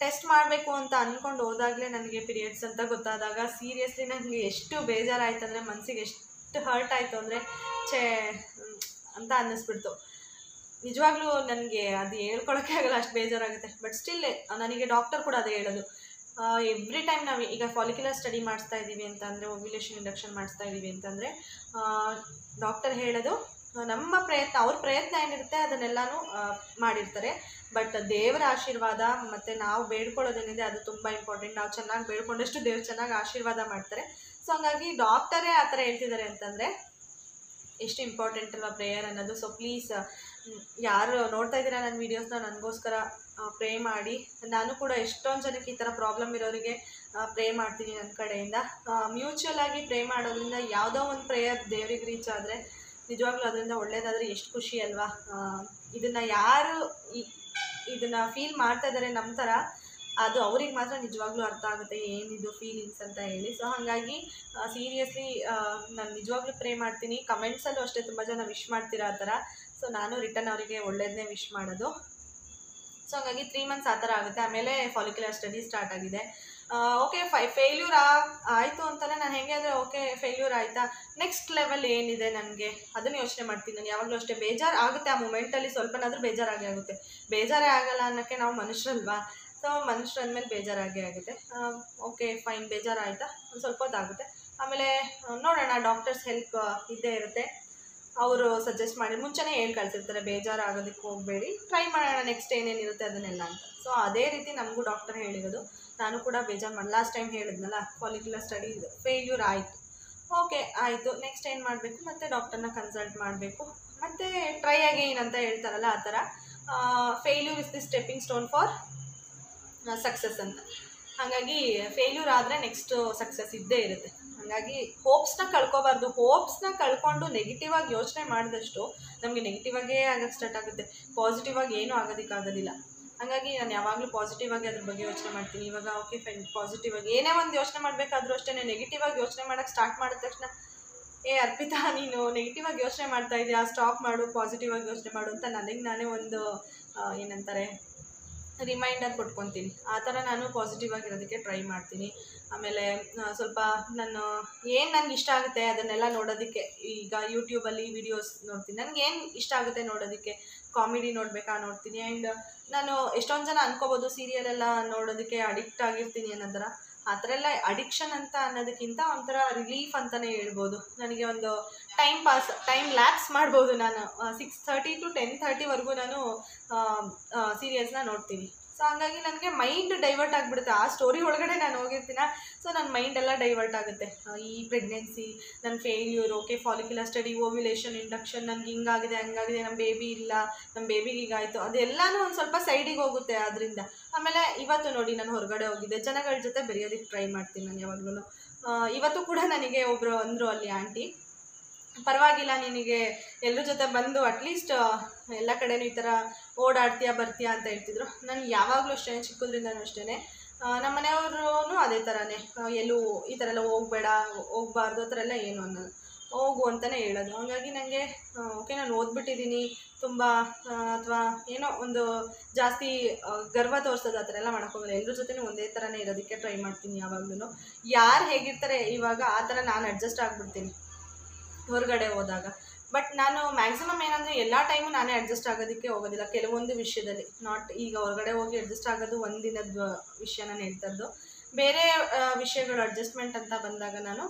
ಟೆಸ್ಟ್ ಮಾಡಬೇಕು ಅಂತ ಅಂದ್ಕೊಂಡು ಹೋದಾಗಲೇ ನನಗೆ ಪೀರಿಯಡ್ಸ್ ಅಂತ ಗೊತ್ತಾದಾಗ ಸೀರಿಯಸ್ಲಿ ನನಗೆ ಎಷ್ಟು ಬೇಜಾರಾಯ್ತು ಅಂದರೆ ಮನಸ್ಸಿಗೆ ಎಷ್ಟು ಹರ್ಟ್ ಆಯಿತು ಅಂದರೆ ಛೇ, ಅಂತ ಅನ್ನಿಸ್ಬಿಡ್ತು. ನಿಜವಾಗ್ಲೂ ನನಗೆ ಅದು ಹೇಳ್ಕೊಳಕ್ಕೆ ಆಗಲ್ಲ, ಅಷ್ಟು ಬೇಜಾರಾಗುತ್ತೆ. ಬಟ್ ಸ್ಟಿಲ್ ನನಗೆ ಡಾಕ್ಟರ್ ಕೂಡ ಅದೇ ಹೇಳೋದು. ಎವ್ರಿ ಟೈಮ್ ನಾವು ಈಗ ಫಾಲಿಕ್ಯುಲರ್ ಸ್ಟಡಿ ಮಾಡಿಸ್ತಾ ಇದ್ದೀವಿ ಅಂತಂದರೆ ಓವ್ಯುಲೇಷನ್ ಇಂಡಕ್ಷನ್ ಮಾಡಿಸ್ತಾ ಇದ್ದೀವಿ ಅಂತಂದರೆ ಡಾಕ್ಟರ್ ಹೇಳೋದು, ನಮ್ಮ ಪ್ರಯತ್ನ, ಅವ್ರ ಪ್ರಯತ್ನ ಏನಿರುತ್ತೆ ಅದನ್ನೆಲ್ಲನೂ ಮಾಡಿರ್ತಾರೆ. ಬಟ್ ದೇವರ ಆಶೀರ್ವಾದ ಮತ್ತು ನಾವು ಬೇಡ್ಕೊಳ್ಳೋದೇನಿದೆ ಅದು ತುಂಬ ಇಂಪಾರ್ಟೆಂಟ್ ನಾವು ಚೆನ್ನಾಗಿ ಬೇಡ್ಕೊಂಡಷ್ಟು ದೇವ್ರು ಚೆನ್ನಾಗಿ ಆಶೀರ್ವಾದ ಮಾಡ್ತಾರೆ. ಸೊ ಹಂಗಾಗಿ ಡಾಕ್ಟರೇ ಆ ಥರ ಹೇಳ್ತಿದ್ದಾರೆ ಅಂತಂದರೆ ಎಷ್ಟು ಇಂಪಾರ್ಟೆಂಟ್ ಅಲ್ವಾ ಪ್ರೇಯರ್ ಅನ್ನೋದು. ಸೊ ಪ್ಲೀಸ್ ಯಾರು ನೋಡ್ತಾ ಇದ್ದೀರಾ ನನ್ನ ವೀಡಿಯೋಸ್ನ ನನಗೋಸ್ಕರ ಪ್ರೇ ಮಾಡಿ. ನಾನು ಕೂಡ ಎಷ್ಟೊಂದು ಜನಕ್ಕೆ ಈ ಥರ ಪ್ರಾಬ್ಲಮ್ ಇರೋರಿಗೆ ಪ್ರೇ ಮಾಡ್ತೀನಿ ನನ್ನ ಕಡೆಯಿಂದ. ಮ್ಯೂಚುವಲ್ ಆಗಿ ಪ್ರೇ ಮಾಡೋದ್ರಿಂದ ಯಾವುದೋ ಒಂದು ಪ್ರೇಯರ್ ದೇವ್ರಿಗೆ ರೀಚ್ ಆದರೆ, ನಿಜವಾಗ್ಲೂ ಅದರಿಂದ ಒಳ್ಳೇದಾದರೆ ಎಷ್ಟು ಖುಷಿ ಅಲ್ವಾ. ಇದನ್ನು ಯಾರು ಇದನ್ನು ಫೀಲ್ ಮಾಡ್ತಾ ಇದ್ದಾರೆ ನಮ್ಮ ಥರ ಅದು ಅವ್ರಿಗೆ ಮಾತ್ರ ನಿಜವಾಗ್ಲೂ ಅರ್ಥ ಆಗುತ್ತೆ ಏನಿದು ಫೀಲಿಂಗ್ಸ್ ಅಂತ ಹೇಳಿ. ಸೊ ಹಾಗಾಗಿ ಸೀರಿಯಸ್ಲಿ ನಾನು ನಿಜವಾಗ್ಲೂ ಪ್ರೇ ಮಾಡ್ತೀನಿ. ಕಮೆಂಟ್ಸಲ್ಲೂ ಅಷ್ಟೇ ತುಂಬ ಜನ ವಿಶ್ ಮಾಡ್ತೀರಾ ಆ ಥರ ಸೊ ನಾನು ರಿಟರ್ನ್ ಅವರಿಗೆ ಒಳ್ಳೇದನ್ನೇ ವಿಶ್ ಮಾಡೋದು. ಸೊ ಹಾಗಾಗಿ ತ್ರೀ ಮಂತ್ಸ್ ಆ ಥರ ಆಗುತ್ತೆ. ಆಮೇಲೆ ಫಾಲಿಕ್ಯುಲರ್ ಸ್ಟಡಿ ಸ್ಟಾರ್ಟ್ ಆಗಿದೆ. ಓಕೆ ಫೈ ಫೇಲ್ಯೂರ್ ಆಯಿತು ಅಂತಲೇ ನಾನು ಹೇಗೆ ಅಂದರೆ ಓಕೆ ಫೇಲ್ಯೂರ್ ಆಯಿತಾ? ನೆಕ್ಸ್ಟ್ ಲೆವೆಲ್ ಏನಿದೆ ನನಗೆ? ಅದನ್ನು ಯೋಚನೆ ಮಾಡ್ತೀನಿ ನಾನು. ಯಾವಾಗಲೂ ಅಷ್ಟೇ. ಬೇಜಾರು ಆಗುತ್ತೆ ಆ ಮೂಮೆಂಟಲ್ಲಿ ಸ್ವಲ್ಪನಾದರೂ ಬೇಜಾರಾಗೇ ಆಗುತ್ತೆ. ಬೇಜಾರೇ ಆಗಲ್ಲ ಅನ್ನೋಕ್ಕೆ ನಾವು ಮನುಷ್ಯರಲ್ವಾ? ಸೊ ಮನುಷ್ಯರು ಅಂದಮೇಲೆ ಬೇಜಾರಾಗೇ ಆಗುತ್ತೆ. ಓಕೆ ಫೈನ್ ಬೇಜಾರಾಯಿತಾ? ಒಂದು ಸ್ವಲ್ಪ ಹೊತ್ತಾಗುತ್ತೆ. ಆಮೇಲೆ, ನೋಡೋಣ ಡಾಕ್ಟರ್ಸ್ ಹೆಲ್ಪ್ ಇದ್ದೇ ಇರುತ್ತೆ. ಅವರು ಸಜೆಸ್ಟ್ ಮಾಡಿ, ಮುಂಚೆನೇ ಹೇಳಿ ಕಳ್ಸಿರ್ತಾರೆ ಬೇಜಾರು ಆಗೋದಕ್ಕೆ ಹೋಗಬೇಡಿ ಟ್ರೈ ಮಾಡೋಣ ನೆಕ್ಸ್ಟ್ ಏನೇನಿರುತ್ತೆ ಅದನ್ನೆಲ್ಲ ಅಂತ. ಸೊ ಅದೇ ರೀತಿ ನಮಗೂ ಡಾಕ್ಟರ್ ಹೇಳಿರೋದು. ನಾನು ಕೂಡ ಬೇಜಾರು ಮಾಡಿ ಲಾಸ್ಟ್ ಟೈಮ್ ಹೇಳಿದ್ನಲ್ಲ ಫಾಲಿಕ್ಯುಲರ್ ಸ್ಟಡಿ ಫೇಲ್ಯೂರ್ ಆಯಿತು. ಓಕೆ ಆಯಿತು. ನೆಕ್ಸ್ಟ್ ಏನು ಮಾಡಬೇಕು? ಮತ್ತು ಡಾಕ್ಟರ್ನ ಕನ್ಸಲ್ಟ್ ಮಾಡಬೇಕು. ಮತ್ತು ಟ್ರೈ ಆಗಿ ಅಂತ ಹೇಳ್ತಾರಲ್ಲ, ಆ ಥರ. Failure is the stepping stone for success ಅಂತ. ಹಾಗಾಗಿ ಫೇಲ್ಯೂರ್ ಆದರೆ ನೆಕ್ಸ್ಟು ಸಕ್ಸಸ್ ಇದ್ದೇ ಇರುತ್ತೆ. ಹಾಗಾಗಿ ಹೋಪ್ಸ್ನ ಕಳ್ಕೊಬಾರ್ದು. ಹೋಪ್ಸ್ನ ಕಳ್ಕೊಂಡು ನೆಗೆಟಿವ್ ಆಗಿ ಯೋಚನೆ ಮಾಡಿದಷ್ಟು ನಮಗೆ ನೆಗೆಟಿವ್ ಆಗೇ ಆಗಕ್ಕೆ ಸ್ಟಾರ್ಟ್ ಆಗುತ್ತೆ. ಪಾಸಿಟಿವ್ ಆಗಿ ಏನೂ ಆಗೋದಕ್ಕಾಗೋದಿಲ್ಲ ಹಾಗಾಗಿ ನಾನು ಯಾವಾಗಲೂ ಪಾಸಿಟಿವ್ ಆಗಿ ಅದ್ರ ಬಗ್ಗೆ ಯೋಚನೆ ಮಾಡ್ತೀನಿ. ಇವಾಗ ಓಕೆ ಫ್ರೆಂಡ್ ಪಾಸಿಟಿವ್ ಆಗಿ ಏನೇ ಒಂದು ಯೋಚನೆ ಮಾಡಬೇಕಾದ್ರೂ ಅಷ್ಟೇ ನೆಗೆಟಿವ್ ಆಗಿ ಯೋಚನೆ ಮಾಡೋಕ್ಕೆ ಸ್ಟಾರ್ಟ್ ಮಾಡಿದ ತಕ್ಷಣ, ಏ ಅರ್ಪಿತಾ, ನೀನು ನೆಗೆಟಿವ್ ಆಗಿ ಯೋಚನೆ ಮಾಡ್ತಾ ಇದೆಯಾ? ಸ್ಟಾಪ್ ಮಾಡು ಪಾಸಿಟಿವ್ ಆಗಿ ಯೋಚನೆ ಮಾಡು ಅಂತ ನನಗೆ ನಾನೇ ಒಂದು ಏನಂತಾರೆ ರಿಮೈಂಡರ್ ಕೊಟ್ಕೊತೀನಿ. ಆ ಥರ ನಾನು ಪಾಸಿಟಿವ್ ಆಗಿರೋದಕ್ಕೆ ಟ್ರೈ ಮಾಡ್ತೀನಿ. ಆಮೇಲೆ ಸ್ವಲ್ಪ ನಾನು ಏನು ನನಗೆ ಇಷ್ಟ ಆಗುತ್ತೆ ಅದನ್ನೆಲ್ಲ ನೋಡೋದಕ್ಕೆ, ಈಗ ಯೂಟ್ಯೂಬಲ್ಲಿ ವಿಡಿಯೋಸ್ ನೋಡ್ತೀನಿ. ನನಗೆ ಏನು ಇಷ್ಟ ಆಗುತ್ತೆ ನೋಡೋದಕ್ಕೆ ಕಾಮಿಡಿ ನೋಡಬೇಕಾ ನೋಡ್ತೀನಿ. ಆ್ಯಂಡ್ ನಾನು ಎಷ್ಟೊಂದು ಜನ ಅನ್ಕೋಬೋದು ಸೀರಿಯಲ್ ಎಲ್ಲ ನೋಡೋದಕ್ಕೆ ಅಡಿಕ್ಟ್ ಆಗಿರ್ತೀನಿ ಅನ್ನೋ ಥರ. ಆ ಅಡಿಕ್ಷನ್ ಅಂತ ಅನ್ನೋದಕ್ಕಿಂತ ಒಂಥರ ರಿಲೀಫ್ ಅಂತಲೇ ಹೇಳ್ಬೋದು. ನನಗೆ ಒಂದು ಟೈಮ್ ಪಾಸ್ ಟೈಮ್ ಲ್ಯಾಪ್ಸ್ ಮಾಡ್ಬೋದು ನಾನು. ಸಿಕ್ಸ್ ಥರ್ಟಿ ಟು ಟೆನ್ ಥರ್ಟಿವರೆಗೂ ನಾನು ಸೀರಿಯಲ್ಸ್ನ ನೋಡ್ತೀನಿ. ಸೊ ಹಂಗಾಗಿ ನನಗೆ ಮೈಂಡ್ ಡೈವರ್ಟ್ ಆಗಿಬಿಡುತ್ತೆ. ಆ ಸ್ಟೋರಿ ಒಳಗಡೆ ನಾನು ಹೋಗಿರ್ತೀನ? ಸೊ ನನ್ನ ಮೈಂಡ್ ಎಲ್ಲ ಡೈವರ್ಟ್ ಆಗುತ್ತೆ. ಈ ಪ್ರೆಗ್ನೆನ್ಸಿ ನನ್ನ failure okay follicular study ovulation induction ನನಗೆ ಹಿಂಗಾಗಿದೆ, ಹಂಗಾಗಿದೆ ನಮ್ಮ ಬೇಬಿ ಇಲ್ಲ ನಮ್ಮ ಬೇಬಿಗೆ ಹೀಗಾಯಿತು. ಅದೆಲ್ಲನೂ ಒಂದು ಸ್ವಲ್ಪ ಸೈಡಿಗೆ ಹೋಗುತ್ತೆ ಅದರಿಂದ ಆಮೇಲೆ ಇವತ್ತು ನೋಡಿ ನಾನು ಹೊರಗಡೆ ಹೋಗಿದ್ದೆ. ಜನಗಳ ಜೊತೆ ಬೆರೆಯೋದಕ್ಕೆ ಟ್ರೈ ಮಾಡ್ತೀನಿ ನಾನು ಯಾವಾಗಲೂ ಇವತ್ತು ಕೂಡ ನನಗೆ ಒಬ್ಬರು ಅಂದರು ಅಲ್ಲಿ ಆಂಟಿ ಪರವಾಗಿಲ್ಲ, ನಿನಗೆ ಎಲ್ಲರ ಜೊತೆ ಬಂದು ಅಟ್ಲೀಸ್ಟ್ ಎಲ್ಲ ಕಡೆನೂ ಈ ಥರ ಓಡಾಡ್ತೀಯಾ, ಬರ್ತೀಯಾ ಅಂತ ಹೇಳ್ತಿದ್ರು. ನಾನು ಯಾವಾಗಲೂ ಅಷ್ಟೇ ಚಿಕ್ಕದ್ರಿಂದನೂ ಅಷ್ಟೇ ನಮ್ಮ ಮನೆಯವ್ರೂ ಅದೇ ಥರನೇ. ಎಲ್ಲೂ ಈ ಥರ ಎಲ್ಲ ಹೋಗಬೇಡ, ಹೋಗ್ಬಾರ್ದು, ಆ ಥರ ಎಲ್ಲ ಏನು ಅನ್ನೋದು. ಹೋಗು ಅಂತಲೇ ಹೇಳೋದು. ಹಾಗಾಗಿ ನನಗೆ ಓಕೆ ನಾನು ಓದ್ಬಿಟ್ಟಿದ್ದೀನಿ. ತುಂಬ ಅಥವಾ ಏನೋ ಒಂದು ಜಾಸ್ತಿ ಗರ್ವ ತೋರಿಸೋದು ಆ ಥರ ಎಲ್ಲ ಮಾಡೋಕ್ಕೋಗಲ್ಲ ಎಲ್ಲರ ಜೊತೆನೂ ಒಂದೇ ಥರನೇ ಇರೋದಕ್ಕೆ ಟ್ರೈ ಮಾಡ್ತೀನಿ ಯಾವಾಗಲೂ ಯಾರು ಹೇಗಿರ್ತಾರೆ, ಇವಾಗ ಆ ಥರ ನಾನು ಅಡ್ಜಸ್ಟ್ ಆಗಿಬಿಡ್ತೀನಿ. ಹೊರಗಡೆ ಹೋದಾಗ. ಬಟ್ ನಾನು ಮ್ಯಾಕ್ಸಿಮಮ್ ಏನಂದರೆ ಎಲ್ಲ ಟೈಮು ನಾನೇ ಅಡ್ಜಸ್ಟ್ ಆಗೋದಕ್ಕೆ ಹೋಗೋದಿಲ್ಲ. ಕೆಲವೊಂದು ವಿಷಯದಲ್ಲಿ. ನಾಟ್ ಈಗ ಹೊರಗಡೆ ಹೋಗಿ ಅಡ್ಜಸ್ಟ್ ಆಗೋದು ಒಂದಿನದ ವಿಷಯ ನಾನು ಹೇಳ್ತದ್ದು ಬೇರೆ ವಿಷಯಗಳು ಅಡ್ಜಸ್ಟ್ಮೆಂಟ್ ಅಂತ ಬಂದಾಗ ನಾನು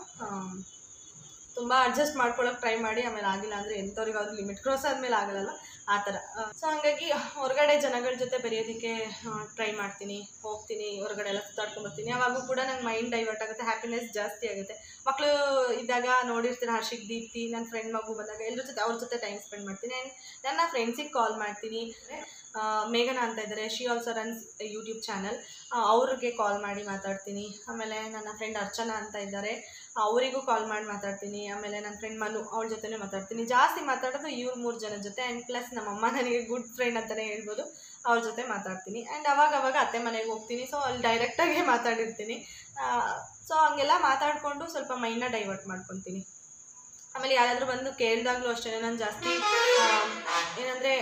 ತುಂಬ ಅಡ್ಜಸ್ಟ್ ಮಾಡ್ಕೊಳ್ಳೋಕೆ ಟ್ರೈ ಮಾಡಿ, ಆಮೇಲೆ ಆಗಿಲ್ಲ ಅಂದರೆ ಎಂಥವ್ರಿಗಾದ್ರೂ ಲಿಮಿಟ್ ಕ್ರಾಸ್ ಆದಮೇಲೆ ಆಗಲ್ಲ ಆ ಥರ. ಸೊ ಹಾಗಾಗಿ ಹೊರಗಡೆ ಜನಗಳ ಜೊತೆ ಬೆರೆಯೋದಕ್ಕೆ ಟ್ರೈ ಮಾಡ್ತೀನಿ, ಹೋಗ್ತೀನಿ ಹೊರಗಡೆ ಎಲ್ಲ ಸುತ್ತಾಡ್ಕೊಂಡು ಬರ್ತೀನಿ. ಅವಾಗೂ ಕೂಡ ನಂಗೆ ಮೈಂಡ್ ಡೈವರ್ಟ್ ಆಗುತ್ತೆ ಹ್ಯಾಪಿನೆಸ್ ಜಾಸ್ತಿ ಆಗುತ್ತೆ. ಮಕ್ಕಳು ಇದ್ದಾಗ ನೋಡಿರ್ತೀನಿ, ಹರ್ಷಿಕ್, ದೀಪ್ತಿ ನನ್ನ ಫ್ರೆಂಡ್ ಮಗು ಬಂದಾಗ ಎಲ್ಲರ ಜೊತೆ, ಅವ್ರ ಜೊತೆ ಟೈಮ್ ಸ್ಪೆಂಡ್ ಮಾಡ್ತೀನಿ. ಆ್ಯಂಡ್ ನನ್ನ ಫ್ರೆಂಡ್ಸಿಗೆ ಕಾಲ್ ಮಾಡ್ತೀನಿ. ಮೇಘನಾ ಅಂತ ಇದ್ದಾರೆ she also runs YouTube channel ಅವ್ರಿಗೆ ಕಾಲ್ ಮಾಡಿ ಮಾತಾಡ್ತೀನಿ. ಆಮೇಲೆ ನನ್ನ ಫ್ರೆಂಡ್ ಅರ್ಚನಾ ಅಂತ ಇದ್ದಾರೆ ಅವರಿಗೂ ಕಾಲ್ ಮಾಡಿ ಮಾತಾಡ್ತೀನಿ, ಆಮೇಲೆ ನನ್ನ ಫ್ರೆಂಡ್ ಮನು ಅವಳ ಜೊತೆನೇ ಮಾತಾಡ್ತೀನಿ. ಜಾಸ್ತಿ ಮಾತಾಡೋದು ಇವ್ರು ಮೂರು ಜನ ಜೊತೆ ಆ್ಯಂಡ್ ಪ್ಲಸ್ ನಮ್ಮಮ್ಮ ನನಗೆ ಗುಡ್ ಫ್ರೆಂಡ್ ಅಂತಲೇ ಹೇಳ್ಬೋದು, ಅವ್ರ ಜೊತೆ ಮಾತಾಡ್ತೀನಿ. ಆ್ಯಂಡ್ ಅವಾಗ ಅವಾಗ ಅತ್ತೆ ಮನೆಗೆ ಹೋಗ್ತೀನಿ ಸೊ ಅಲ್ಲಿ ಡೈರೆಕ್ಟಾಗೇ [LAUGHS] ಮಾತಾಡಿರ್ತೀನಿ. ಸೊ ಹಂಗೆಲ್ಲ ಮಾತಾಡಿಕೊಂಡು ಸ್ವಲ್ಪ ಮೈಂಡನ್ನ ಡೈವರ್ಟ್ ಮಾಡ್ಕೊತೀನಿ. ಆಮೇಲೆ ಯಾರಾದರೂ ಬಂದು ಕೇಳಿದಾಗಲೂ ಅಷ್ಟೇ, ನಾನು ಜಾಸ್ತಿ ಏನಂದರೆ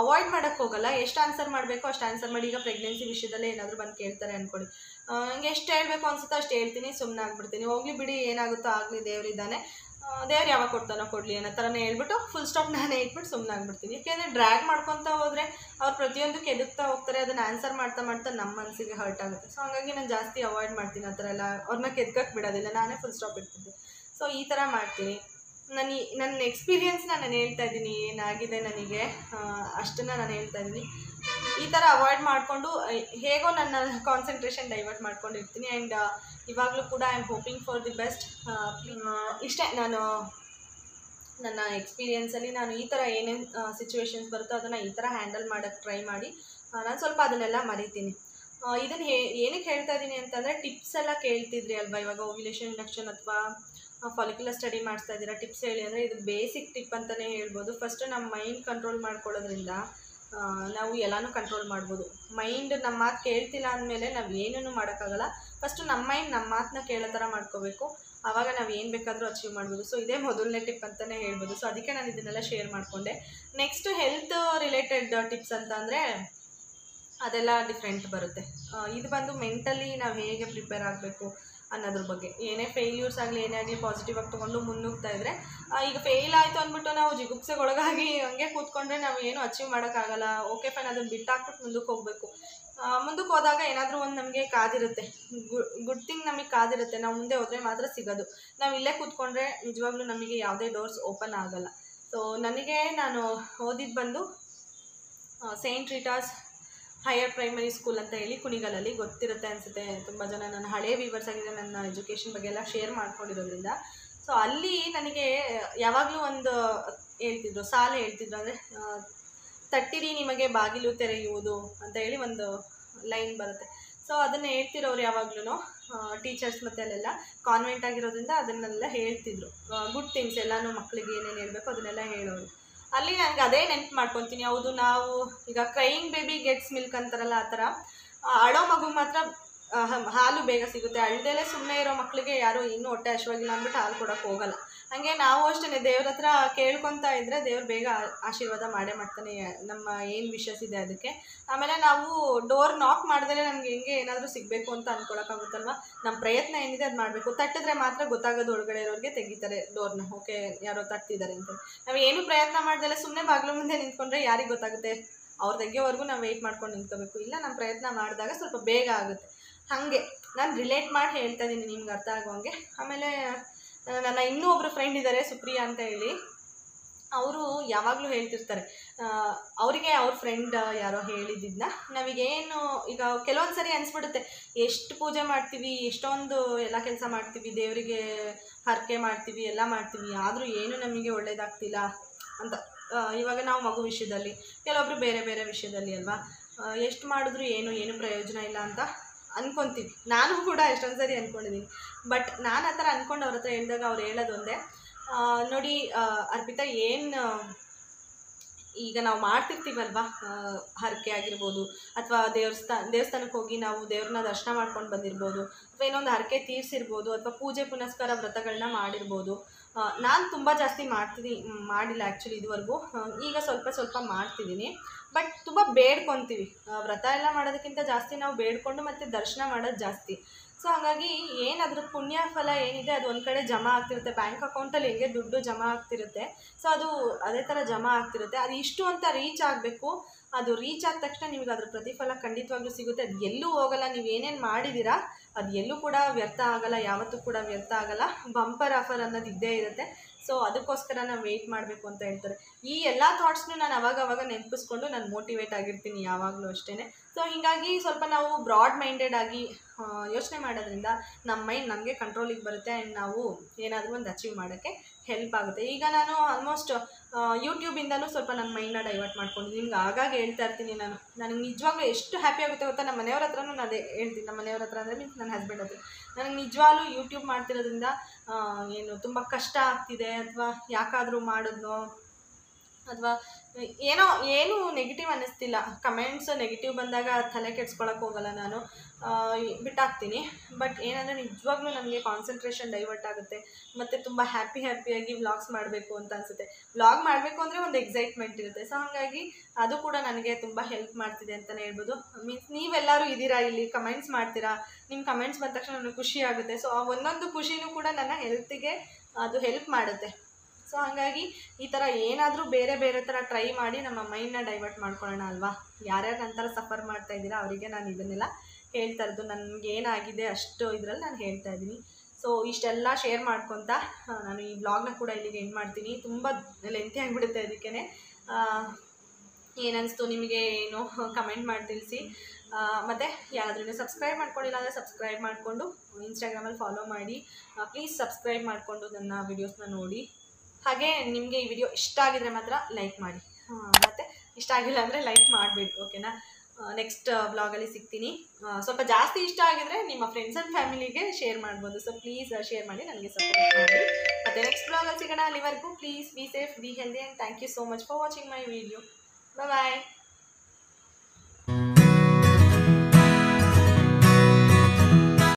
ಅವಾಯ್ಡ್ ಮಾಡೋಕ್ಕೆ ಹೋಗಲ್ಲ. ಎಷ್ಟು ಆನ್ಸರ್ ಮಾಡಬೇಕು ಅಷ್ಟು ಆನ್ಸರ್ ಮಾಡಿ. ಈಗ ಪ್ರೆಗ್ನೆನ್ಸಿ ವಿಷಯದಲ್ಲೇ ಏನಾದರೂ ಬಂದು ಕೇಳ್ತಾರೆ ಅಂದ್ಕೊಳ್ಳಿ ನನಗೆ ಎಷ್ಟು ಹೇಳಬೇಕು ಅನ್ಸುತ್ತೋ ಅಷ್ಟು ಹೇಳ್ತೀನಿ ಸುಮ್ಮನೆ ಆಗ್ಬಿಡ್ತೀನಿ. ಹೋಗ್ಲಿ ಬಿಡಿ, ಏನಾಗುತ್ತೋ ಆಗಲಿ ದೇವರಿದ್ದಾನೆ ದೇವ್ರು ಯಾವಾಗ ಕೊಡ್ತಾನೋ ಕೊಡಲಿ ಅನ್ನೋ ಥರನೇ ಹೇಳ್ಬಿಟ್ಟು ಫುಲ್ ಸ್ಟಾಪ್ ನಾನೇ ಇಟ್ಬಿಟ್ಟು ಸುಮ್ಮನೆ ಆಗ್ಬಿಡ್ತೀನಿ. ಯಾಕೆಂದರೆ ಡ್ರ್ಯಾಗ್ ಮಾಡ್ಕೊತಾ ಹೋದರೆ ಅವ್ರು ಪ್ರತಿಯೊಂದು ಕೆದಕ್ತಾ ಹೋಗ್ತಾರೆ, ಅದನ್ನು ಆನ್ಸರ್ ಮಾಡ್ತಾ ಮಾಡ್ತಾ ನಮ್ಮ ಮನಸ್ಸಿಗೆ ಹರ್ಟ್ ಆಗುತ್ತೆ. ಸೊ ಹಾಗಾಗಿ ನಾನು ಜಾಸ್ತಿ ಅವಾಯ್ಡ್ ಮಾಡ್ತೀನಿ ಆ ಥರ ಎಲ್ಲ. ಅವ್ರನ್ನ ಕೆದ್ಕಕ್ಕೆ ಬಿಡೋದಿಲ್ಲ, ನಾನೇ ಫುಲ್ ಸ್ಟಾಪ್ ಇಡ್ತಿದ್ದೆ ಸೊ ಈ ಥರ ಮಾಡ್ತೀನಿ. ನಾನು ಈ- ನನ್ನ ಎಕ್ಸ್ಪೀರಿಯನ್ಸ್ನ ನಾನು ಹೇಳ್ತಾ ಇದ್ದೀನಿ, ಏನಾಗಿದೆ ನನಗೆ. ಅಷ್ಟನ್ನು ನಾನು ಹೇಳ್ತಾ ಇದ್ದೀನಿ. ಈ ಥರ ಅವಾಯ್ಡ್ ಮಾಡಿಕೊಂಡು ಹೇಗೋ ನನ್ನ ಕಾನ್ಸಂಟ್ರೇಷನ್ ಡೈವರ್ಟ್ ಮಾಡ್ಕೊಂಡಿರ್ತೀನಿ. ಆ್ಯಂಡ್ ಇವಾಗಲೂ ಕೂಡ I am hoping for the best ಇಷ್ಟೇ, ನಾನು, ನನ್ನ ಎಕ್ಸ್ಪೀರಿಯನ್ಸಲ್ಲಿ ನಾನು ಈ ಥರ ಏನೇನು ಸಿಚುವೇಶನ್ಸ್ ಬರುತ್ತೋ ಅದನ್ನು ಈ ಥರ ಹ್ಯಾಂಡಲ್ ಮಾಡೋಕ್ಕೆ ಟ್ರೈ ಮಾಡಿ ನಾನು ಸ್ವಲ್ಪ ಅದನ್ನೆಲ್ಲ ಮರಿತೀನಿ. ಇದನ್ನು ಹೇ ಏನಕ್ಕೆ ಹೇಳ್ತಾ ಇದ್ದೀನಿ ಅಂತಂದರೆ ಟಿಪ್ಸ್ ಎಲ್ಲ ಕೇಳ್ತಿದ್ರಿ ಅಲ್ವಾ ಇವಾಗ ಓವ್ಯುಲೇಷನ್ ಇಂಡಕ್ಷನ್ ಅಥವಾ ಫಾಲಿಕ್ಯುಲರ್ ಸ್ಟಡಿ ಮಾಡಿಸ್ತಾ ಇದ್ದೀರಾ? ಟಿಪ್ಸ್ ಹೇಳಿ. ಅಂದರೆ ಇದು ಬೇಸಿಕ್ ಟಿಪ್ ಅಂತಲೇ ಹೇಳ್ಬೋದು. ಫಸ್ಟ್ ನಮ್ಮ ಮೈಂಡ್ ಕಂಟ್ರೋಲ್ ಮಾಡ್ಕೊಳ್ಳೋದ್ರಿಂದ ನಾವು ಎಲ್ಲನೂ ಕಂಟ್ರೋಲ್ ಮಾಡ್ಬೋದು. ಮೈಂಡ್ ನಮ್ಮ ಮಾತು ಕೇಳ್ತಿಲ್ಲ ಅಂದಮೇಲೆ ನಾವು ಏನೂ ಮಾಡೋಕ್ಕಾಗಲ್ಲ. ಫಸ್ಟು ನಮ್ಮ ಮೈಂಡ್ ನಮ್ಮ ಮಾತನ್ನ ಕೇಳೋ ಥರ ಮಾಡ್ಕೋಬೇಕು. ಆವಾಗ ನಾವು ಏನು ಬೇಕಾದರೂ ಅಚೀವ್ ಮಾಡ್ಬೋದು. ಸೊ ಇದೇ ಮೊದಲನೇ ಟಿಪ್ ಅಂತಲೇ ಹೇಳ್ಬೋದು. ಸೊ ಅದಕ್ಕೆ ನಾನು ಇದನ್ನೆಲ್ಲ ಶೇರ್ ಮಾಡಿಕೊಂಡೆ. ನೆಕ್ಸ್ಟ್ ಹೆಲ್ತ್ ರಿಲೇಟೆಡ್ ಟಿಪ್ಸ್ ಅಂತ ಅದೆಲ್ಲ ಡಿಫ್ರೆಂಟ್ ಬರುತ್ತೆ. ಇದು ಬಂದು ಮೆಂಟಲಿ ನಾವು ಹೇಗೆ ಪ್ರಿಪೇರ್ ಆಗಬೇಕು? ಅನ್ನೋದ್ರ ಬಗ್ಗೆ. ಏನೇ ಫೇಲ್ಯೂರ್ಸ್ ಆಗಲಿ, ಏನೇ ಆಗಲಿ ಪಾಸಿಟಿವ್ ಆಗಿ ತೊಗೊಂಡು ಮುನ್ನುಗ್ತಾ ಇದ್ದರೆ ಈಗ ಫೇಲ್ ಆಯಿತು ಅಂದ್ಬಿಟ್ಟು ನಾವು ಜಿಗುಪ್ಸೆಗೆ ಒಳಗಾಗಿ ಹಂಗೆ ಕೂತ್ಕೊಂಡ್ರೆ ನಾವು ಏನು ಅಚೀವ್ ಮಾಡೋಕ್ಕಾಗಲ್ಲ. ಓಕೆ ಫೈನ್ ಅದನ್ನು ಬಿಟ್ಟಾಕ್ಬಿಟ್ಟು ಮುಂದಕ್ಕೆ ಹೋಗಬೇಕು. ಮುಂದಕ್ಕೆ ಹೋದಾಗ ಏನಾದರೂ ಒಂದು ನಮಗೆ ಕಾದಿರುತ್ತೆ. ಗುಡ್ ಥಿಂಗ್ ನಮಗೆ ಕಾದಿರುತ್ತೆ. ನಾವು ಮುಂದೆ ಹೋದರೆ ಮಾತ್ರ ಸಿಗೋದು. ನಾವು ಇಲ್ಲೇ ಕೂತ್ಕೊಂಡ್ರೆ ನಿಜವಾಗ್ಲೂ ನಮಗೆ ಯಾವುದೇ ಡೋರ್ಸ್ ಓಪನ್ ಆಗಲ್ಲ. ಸೊ ನನಗೆ ನಾನು ಓದಿದ್ದು ಬಂದು saint Rita's higher primary school ಅಂತ ಹೇಳಿ ಕುಣಿಗಲಲ್ಲಿ ಗೊತ್ತಿರುತ್ತೆ ಅನಿಸುತ್ತೆ. ತುಂಬ ಜನ ನನ್ನ ಹಳೆ ವೀವರ್ಸ್ ಆಗಿದೆ ನನ್ನ ಎಜುಕೇಷನ್ ಬಗ್ಗೆ ಎಲ್ಲ ಶೇರ್ ಮಾಡ್ಕೊಂಡಿರೋದ್ರಿಂದ. ಸೊ ಅಲ್ಲಿ ನನಗೆ, ಯಾವಾಗಲೂ ಒಂದು ಹೇಳ್ತಿದ್ರು, ಸಾಲ ಹೇಳ್ತಿದ್ರು. ಅಂದರೆ ತಟ್ಟಿರಿ ನಿಮಗೆ ಬಾಗಿಲು ತೆರೆಯುವುದು ಅಂತ ಹೇಳಿ ಒಂದು ಲೈನ್ ಬರುತ್ತೆ. ಸೊ ಅದನ್ನು ಹೇಳ್ತಿರೋರು ಯಾವಾಗ್ಲೂ ಟೀಚರ್ಸ್ ಮತ್ತು ಅಲ್ಲೆಲ್ಲ ಕಾನ್ವೆಂಟ್ ಆಗಿರೋದ್ರಿಂದ ಅದನ್ನೆಲ್ಲ ಹೇಳ್ತಿದ್ರು. ಗುಡ್ ಥಿಂಗ್ಸ್ ಎಲ್ಲನೂ ಮಕ್ಕಳಿಗೆ ಏನೇನು ಹೇಳಬೇಕು ಅದನ್ನೆಲ್ಲ ಹೇಳೋರು. ಅಲ್ಲಿ ನನಗೆ ಅದೇ ನೆನ್ಪು ಮಾಡ್ಕೊತೀನಿ. ಹೌದು, ನಾವು ಈಗ ಕ್ರೈಯಿಂಗ್ ಬೇಬಿ ಗೆಟ್ಸ್ ಮಿಲ್ಕ್ ಅಂತಾರಲ್ಲ ಆ ಥರ. ಅಳೋ ಮಗು ಮಾತ್ರ ಹಾಲು ಬೇಗ ಸಿಗುತ್ತೆ. ಅಳ್ದೇಲೆ ಸುಮ್ಮನೆ ಇರೋ ಮಕ್ಕಳಿಗೆ ಯಾರು ಇನ್ನೂ ಹೊಟ್ಟೆ ಹಶ್ವಾಗಿಲ್ಲ ಅಂದ್ಬಿಟ್ಟು ಹಾಲು ಕೊಡೋಕೆ ಹೋಗಲ್ಲ. ಹಾಗೆ ನಾವು ಅಷ್ಟೇ ದೇವ್ರ ಹತ್ರ ಕೇಳ್ಕೊತಾ ಇದ್ದರೆ ದೇವ್ರು ಬೇಗ ಆಶೀರ್ವಾದ ಮಾಡೇ ಮಾಡ್ತಾನೆ ನಮ್ಮ ಏನು ವಿಶಸ್ ಇದೆ ಅದಕ್ಕೆ. ಆಮೇಲೆ ನಾವು ಡೋರ್ ನಾಕ್ ಮಾಡಿದ್ರೆ ನಮ್ಗೆ ಹೆಂಗೆ ಏನಾದರೂ ಸಿಗಬೇಕು ಅಂತ ಅನ್ಕೊಳಕ್ಕಾಗುತ್ತಲ್ವ ನಮ್ಮ ಪ್ರಯತ್ನ ಏನಿದೆ ಅದು ಮಾಡಬೇಕು. ತಟ್ಟಿದ್ರೆ ಮಾತ್ರ ಗೊತ್ತಾಗೋದು ಒಳಗಡೆ ಇರೋರಿಗೆ ತೆಗಿತಾರೆ ಡೋರ್ನ ಓಕೆ, ಯಾರೋ ತಟ್ಟಿದ್ದಾರೆ ಅಂತ. ನಾವು ಏನು ಪ್ರಯತ್ನ ಮಾಡ್ದಲೆ ಸುಮ್ಮನೆ ಬಾಗಿಲು ಮುಂದೆ ನಿಂತ್ಕೊಂಡ್ರೆ ಯಾರಿಗೆ ಗೊತ್ತಾಗುತ್ತೆ? ಅವ್ರು ತೆಗಿಯೋವರೆಗೂ ನಾವು ವೆಯ್ಟ್ ಮಾಡ್ಕೊಂಡು ನಿಂತ್ಕೋಬೇಕು. ಇಲ್ಲ ನಮ್ಮ ಪ್ರಯತ್ನ ಮಾಡಿದಾಗ ಸ್ವಲ್ಪ ಬೇಗ ಆಗುತ್ತೆ. ಹಾಗೆ. ನಾನು ರಿಲೇಟ್ ಮಾಡಿ ಹೇಳ್ತಾ ಇದ್ದೀನಿ ನಿಮ್ಗೆ ಅರ್ಥ ಆಗೋಂಗೆ. ಆಮೇಲೆ ನನ್ನ ಇನ್ನೂ ಒಬ್ಬರು ಫ್ರೆಂಡ್ ಇದ್ದಾರೆ ಸುಪ್ರಿಯಾ ಅಂತ ಹೇಳಿ. ಅವರು ಯಾವಾಗಲೂ ಹೇಳ್ತಿರ್ತಾರೆ ಅವರಿಗೆ ಅವ್ರ ಫ್ರೆಂಡ್ ಯಾರೋ ಹೇಳಿದ್ದನ್ನ ನಾವೀಗೇನು, ಈಗ ಕೆಲವೊಂದು ಸರಿ ಅನಿಸ್ಬಿಡುತ್ತೆ, ಎಷ್ಟು ಪೂಜೆ ಮಾಡ್ತೀವಿ, ಎಷ್ಟೊಂದು ಎಲ್ಲ ಕೆಲಸ ಮಾಡ್ತೀವಿ, ದೇವರಿಗೆ ಹರಕೆ ಮಾಡ್ತೀವಿ, ಎಲ್ಲ ಮಾಡ್ತೀವಿ, ಆದರೂ ಏನು ನಮಗೆ ಒಳ್ಳೇದಾಗ್ತಿಲ್ಲ ಅಂತ. ಇವಾಗ ನಾವು ಮಗು ವಿಷಯದಲ್ಲಿ, ಕೆಲವೊಬ್ರು ಬೇರೆ ಬೇರೆ ವಿಷಯದಲ್ಲಿ ಅಲ್ವಾ? ಎಷ್ಟು ಮಾಡಿದ್ರು ಏನು ಏನು ಪ್ರಯೋಜನ ಇಲ್ಲ ಅಂತ. ಅನ್ಕೊತೀವಿ. ನಾನು ಕೂಡ ಎಷ್ಟೊಂದು ಸರಿ ಅಂದ್ಕೊಂಡಿದ್ದೀನಿ ಬಟ್ ನಾನು ಆ ಥರ ಅಂದ್ಕೊಂಡು ಅವ್ರ ಹತ್ರ ಹೇಳಿದಾಗ ಅವ್ರು ಹೇಳೋದೊಂದೇ ನೋಡಿ ಅರ್ಪಿತಾ ಏನು ಈಗ ನಾವು ಮಾಡ್ತಿರ್ತೀವಲ್ವಾ? ಹರಕೆ ಆಗಿರ್ಬೋದು ಅಥವಾ ದೇವಸ್ಥಾನ ದೇವಸ್ಥಾನಕ್ಕೆ ಹೋಗಿ ನಾವು ದೇವ್ರನ್ನ ದರ್ಶನ ಮಾಡ್ಕೊಂಡು ಬಂದಿರ್ಬೋದು ಅಥವಾ ಇನ್ನೊಂದು ಹರಕೆ ತೀರಿಸಿರ್ಬೋದು ಅಥವಾ ಪೂಜೆ ಪುನಸ್ಕಾರ ವ್ರತಗಳನ್ನ ಮಾಡಿರ್ಬೋದು. ನಾನು ತುಂಬ ಜಾಸ್ತಿ ಮಾಡ್ತೀನಿ ಮಾಡಿಲ್ಲ ಆ್ಯಕ್ಚುಲಿ ಇದುವರೆಗೂ. ಈಗ ಸ್ವಲ್ಪ ಸ್ವಲ್ಪ ಮಾಡ್ತಿದ್ದೀನಿ ಬಟ್ ತುಂಬ ಬೇಡ್ಕೊತೀವಿ. ವ್ರತ ಎಲ್ಲ ಮಾಡೋದಕ್ಕಿಂತ ಜಾಸ್ತಿ ನಾವು ಬೇಡ್ಕೊಂಡು ಮತ್ತು ದರ್ಶನ ಮಾಡೋದು ಜಾಸ್ತಿ. ಸೊ ಹಾಗಾಗಿ ಏನು ಅದ್ರ ಪುಣ್ಯ ಫಲ ಏನಿದೆ ಅದು ಒಂದು ಕಡೆ ಜಮಾ ಆಗ್ತಿರುತ್ತೆ. ಬ್ಯಾಂಕ್ ಅಕೌಂಟಲ್ಲಿ ಹೆಂಗೆ ದುಡ್ಡು ಜಮಾ ಆಗ್ತಿರುತ್ತೆ. ಸೊ ಅದು ಅದೇ ಥರ ಜಮಾ ಆಗ್ತಿರುತ್ತೆ. ಅದು ಇಷ್ಟು ಅಂತ ರೀಚ್ ಆಗಬೇಕು. ಅದು ರೀಚ್ ಆದ ತಕ್ಷಣ ನಿಮಗೆ ಅದ್ರ ಪ್ರತಿಫಲ ಖಂಡಿತವಾಗ್ಲೂ ಸಿಗುತ್ತೆ. ಅದು ಎಲ್ಲೂ ಹೋಗಲ್ಲ. ನೀವು ಏನೇನು ಮಾಡಿದ್ದೀರಾ ಅದು ಎಲ್ಲೂ ಕೂಡ ವ್ಯರ್ಥ ಆಗಲ್ಲ. ಯಾವತ್ತೂ ಕೂಡ ವ್ಯರ್ಥ ಆಗಲ್ಲ. ಬಂಪರ್ ಆಫರ್ ಅನ್ನೋದು ಇದ್ದೇ ಇರುತ್ತೆ. ಸೊ ಅದಕ್ಕೋಸ್ಕರ ನಾವು ವೆಯ್ಟ್ ಮಾಡಬೇಕು ಅಂತ ಹೇಳ್ತಾರೆ. ಈ ಎಲ್ಲ ಥಾಟ್ಸ್ನು ನಾನು ಅವಾಗ ಅವಾಗ ನೆನಪಿಸ್ಕೊಂಡು ನಾನು ಮೋಟಿವೇಟ್ ಆಗಿರ್ತೀನಿ ಯಾವಾಗಲೂ ಅಷ್ಟೇ ಸೊ ಹೀಗಾಗಿ ಸ್ವಲ್ಪ ನಾವು ಬ್ರಾಡ್ ಮೈಂಡೆಡ್ ಆಗಿ ಯೋಚನೆ ಮಾಡೋದ್ರಿಂದ ನಮ್ಮ ಮೈಂಡ್ ನಮಗೆ ಕಂಟ್ರೋಲಿಗೆ ಬರುತ್ತೆ ಆ್ಯಂಡ್ ನಾವು ಏನಾದರೂ ಒಂದು ಅಚೀವ್ ಮಾಡೋಕ್ಕೆ ಹೆಲ್ಪ್ ಆಗುತ್ತೆ. ಈಗ ನಾನು ಆಲ್ಮೋಸ್ಟ್ ಯೂಟ್ಯೂಬಿಂದನೂ ಸ್ವಲ್ಪ ನನ್ನ ಮೈಂಡನ್ನ ಡೈವರ್ಟ್ ಮಾಡ್ಕೊಂಡಿದ್ದೀನಿ ನಿಮ್ಗೆ ಆಗಾಗ ಹೇಳ್ತಾ ಇರ್ತೀನಿ ನಾನು. ನನಗೆ ನಿಜವಾಗ್ಲೂ ಎಷ್ಟು ಹ್ಯಾಪಿ ಆಗುತ್ತೆ ಗೊತ್ತಾ? ನಮ್ಮ ಮನೆಯವ್ರ ಹತ್ರನೂ ನಾನು ಹೇಳ್ತೀನಿ. ನಮ್ಮ ಮನೆಯವ್ರ ಹತ್ರ ಅಂದರೆ ಮೀನ್ಸ್ ನನ್ನ ಹಸ್ಬೆಂಡ್ ಹತ್ರ. ನನಗೆ ನಿಜವಾಗ್ಲೂ ಯೂಟ್ಯೂಬ್ ಮಾಡ್ತಿರೋದ್ರಿಂದ ಏನು ತುಂಬ ಕಷ್ಟ ಆಗ್ತಿದೆ. ಅಥವಾ ಯಾಕಾದರೂ ಮಾಡಿದ್ನೋ, ಅಥವಾ ಏನೋ, ಏನು ನೆಗೆಟಿವ್ ಅನ್ನಿಸ್ತಿಲ್ಲ. ಕಮೆಂಟ್ಸ್ ನೆಗೆಟಿವ್ ಬಂದಾಗ ತಲೆ ಕೆಡ್ಸ್ಕೊಳಕ್ಕೆ ಹೋಗಲ್ಲ ನಾನು. ಬಿಟ್ಟಾಕ್ತೀನಿ. ಬಟ್ ಏನಂದರೆ ನಿಜವಾಗ್ಲೂ ನನಗೆ ಕಾನ್ಸಂಟ್ರೇಷನ್ ಡೈವರ್ಟ್ ಆಗುತ್ತೆ. ಮತ್ತು ತುಂಬ ಹ್ಯಾಪಿ ಹ್ಯಾಪಿಯಾಗಿ ವ್ಲಾಗ್ಸ್ ಮಾಡಬೇಕು ಅಂತ ಅನಿಸುತ್ತೆ. ವ್ಲಾಗ್ ಮಾಡಬೇಕು ಅಂದರೆ ಒಂದು ಎಕ್ಸೈಟ್ಮೆಂಟ್ ಇರುತ್ತೆ. ಸೊ ಹಾಗಾಗಿ ಅದು ಕೂಡ ನನಗೆ ತುಂಬ ಹೆಲ್ಪ್ ಮಾಡ್ತಿದೆ ಅಂತಲೇ ಹೇಳ್ಬೋದು. ಮೀನ್ಸ್ ನೀವೆಲ್ಲರೂ ಇದ್ದೀರಾ ಇಲ್ಲಿ? ಕಮೆಂಟ್ಸ್ ಮಾಡ್ತೀರಾ? ನಿಮ್ಮ ಕಮೆಂಟ್ಸ್ ಬಂದ ತಕ್ಷಣ ನನಗೆ ಖುಷಿ ಆಗುತ್ತೆ. ಸೊ ಆ ಒಂದೊಂದು ಖುಷಿನೂ ಕೂಡ ನನ್ನ ಹೆಲ್ತಿಗೆ ಅದು ಹೆಲ್ಪ್ ಮಾಡುತ್ತೆ. ಸೊ ಹಾಗಾಗಿ ಈ ಥರ ಏನಾದರೂ ಬೇರೆ ಬೇರೆ ಥರ ಟ್ರೈ ಮಾಡಿ ನಮ್ಮ ಮೈಂಡ್ನ ಡೈವರ್ಟ್ ಮಾಡ್ಕೊಳ್ಳೋಣ ಅಲ್ವಾ? ಯಾರ್ಯಾರು ನಂತರ ಸಫರ್ ಮಾಡ್ತಾ ಇದ್ದೀರಾ ಅವರಿಗೆ ನಾನು ಇದನ್ನೆಲ್ಲ ಹೇಳ್ತಾ ಇರೋದು. ನನಗೆ ಏನಾಗಿದೆ ಅಷ್ಟು ಇದರಲ್ಲಿ ನಾನು ಹೇಳ್ತಾ ಇದ್ದೀನಿ. ಸೊ ಇಷ್ಟೆಲ್ಲ ಶೇರ್ ಮಾಡ್ಕೊತ ನಾನು ಈ ಬ್ಲಾಗ್ನ ಕೂಡ ಇಲ್ಲಿಗೆ ಎಂಡ್ ಮಾಡ್ತೀನಿ. ತುಂಬ ಲೆಂತಿ ಆಗಿಬಿಡುತ್ತೆ ಅದಕ್ಕೇ ಏನನ್ನಿಸ್ತು ನಿಮಗೆ ಏನು ಕಮೆಂಟ್ ಮಾಡಿ ತಿಳಿಸಿ. ಮತ್ತು ಯಾರಾದ್ರೂ ಸಬ್ಸ್ಕ್ರೈಬ್ ಮಾಡ್ಕೊಂಡಿಲ್ಲ ಅಂದರೆ ಸಬ್ಸ್ಕ್ರೈಬ್ ಮಾಡಿಕೊಂಡು ಇನ್ಸ್ಟಾಗ್ರಾಮಲ್ಲಿ ಫಾಲೋ ಮಾಡಿ. ಪ್ಲೀಸ್ ಸಬ್ಸ್ಕ್ರೈಬ್ ಮಾಡಿಕೊಂಡು ನನ್ನ ವೀಡಿಯೋಸ್ನ ನೋಡಿ. ಹಾಗೆ ನಿಮಗೆ ಈ ವಿಡಿಯೋ ಇಷ್ಟ ಆಗಿದ್ರೆ ಮಾತ್ರ ಲೈಕ್ ಮಾಡಿ. ಮತ್ತು ಇಷ್ಟ ಆಗಿಲ್ಲ ಅಂದರೆ ಲೈಕ್ ಮಾಡಬೇಡಿ ಓಕೆನಾ ನೆಕ್ಸ್ಟ್ ಬ್ಲಾಗಲ್ಲಿ ಸಿಗ್ತೀನಿ. ಸ್ವಲ್ಪ ಜಾಸ್ತಿ ಇಷ್ಟ ಆಗಿದ್ರೆ ನಿಮ್ಮ ಫ್ರೆಂಡ್ಸ್ ಆ್ಯಂಡ್ ಫ್ಯಾಮಿಲಿಗೆ ಶೇರ್ ಮಾಡ್ಬೋದು. ಸೊ ಪ್ಲೀಸ್ ಶೇರ್ ಮಾಡಿ, ನನಗೆ ಸಪೋರ್ಟ್ ಮಾಡಿ. ಮತ್ತು ನೆಕ್ಸ್ಟ್ ಬ್ಲಾಗಲ್ಲಿ ಸಿಗೋಣ ಅಲ್ಲಿವರೆಗೂ. Please be safe be healthy and thank you so much for watching my video bye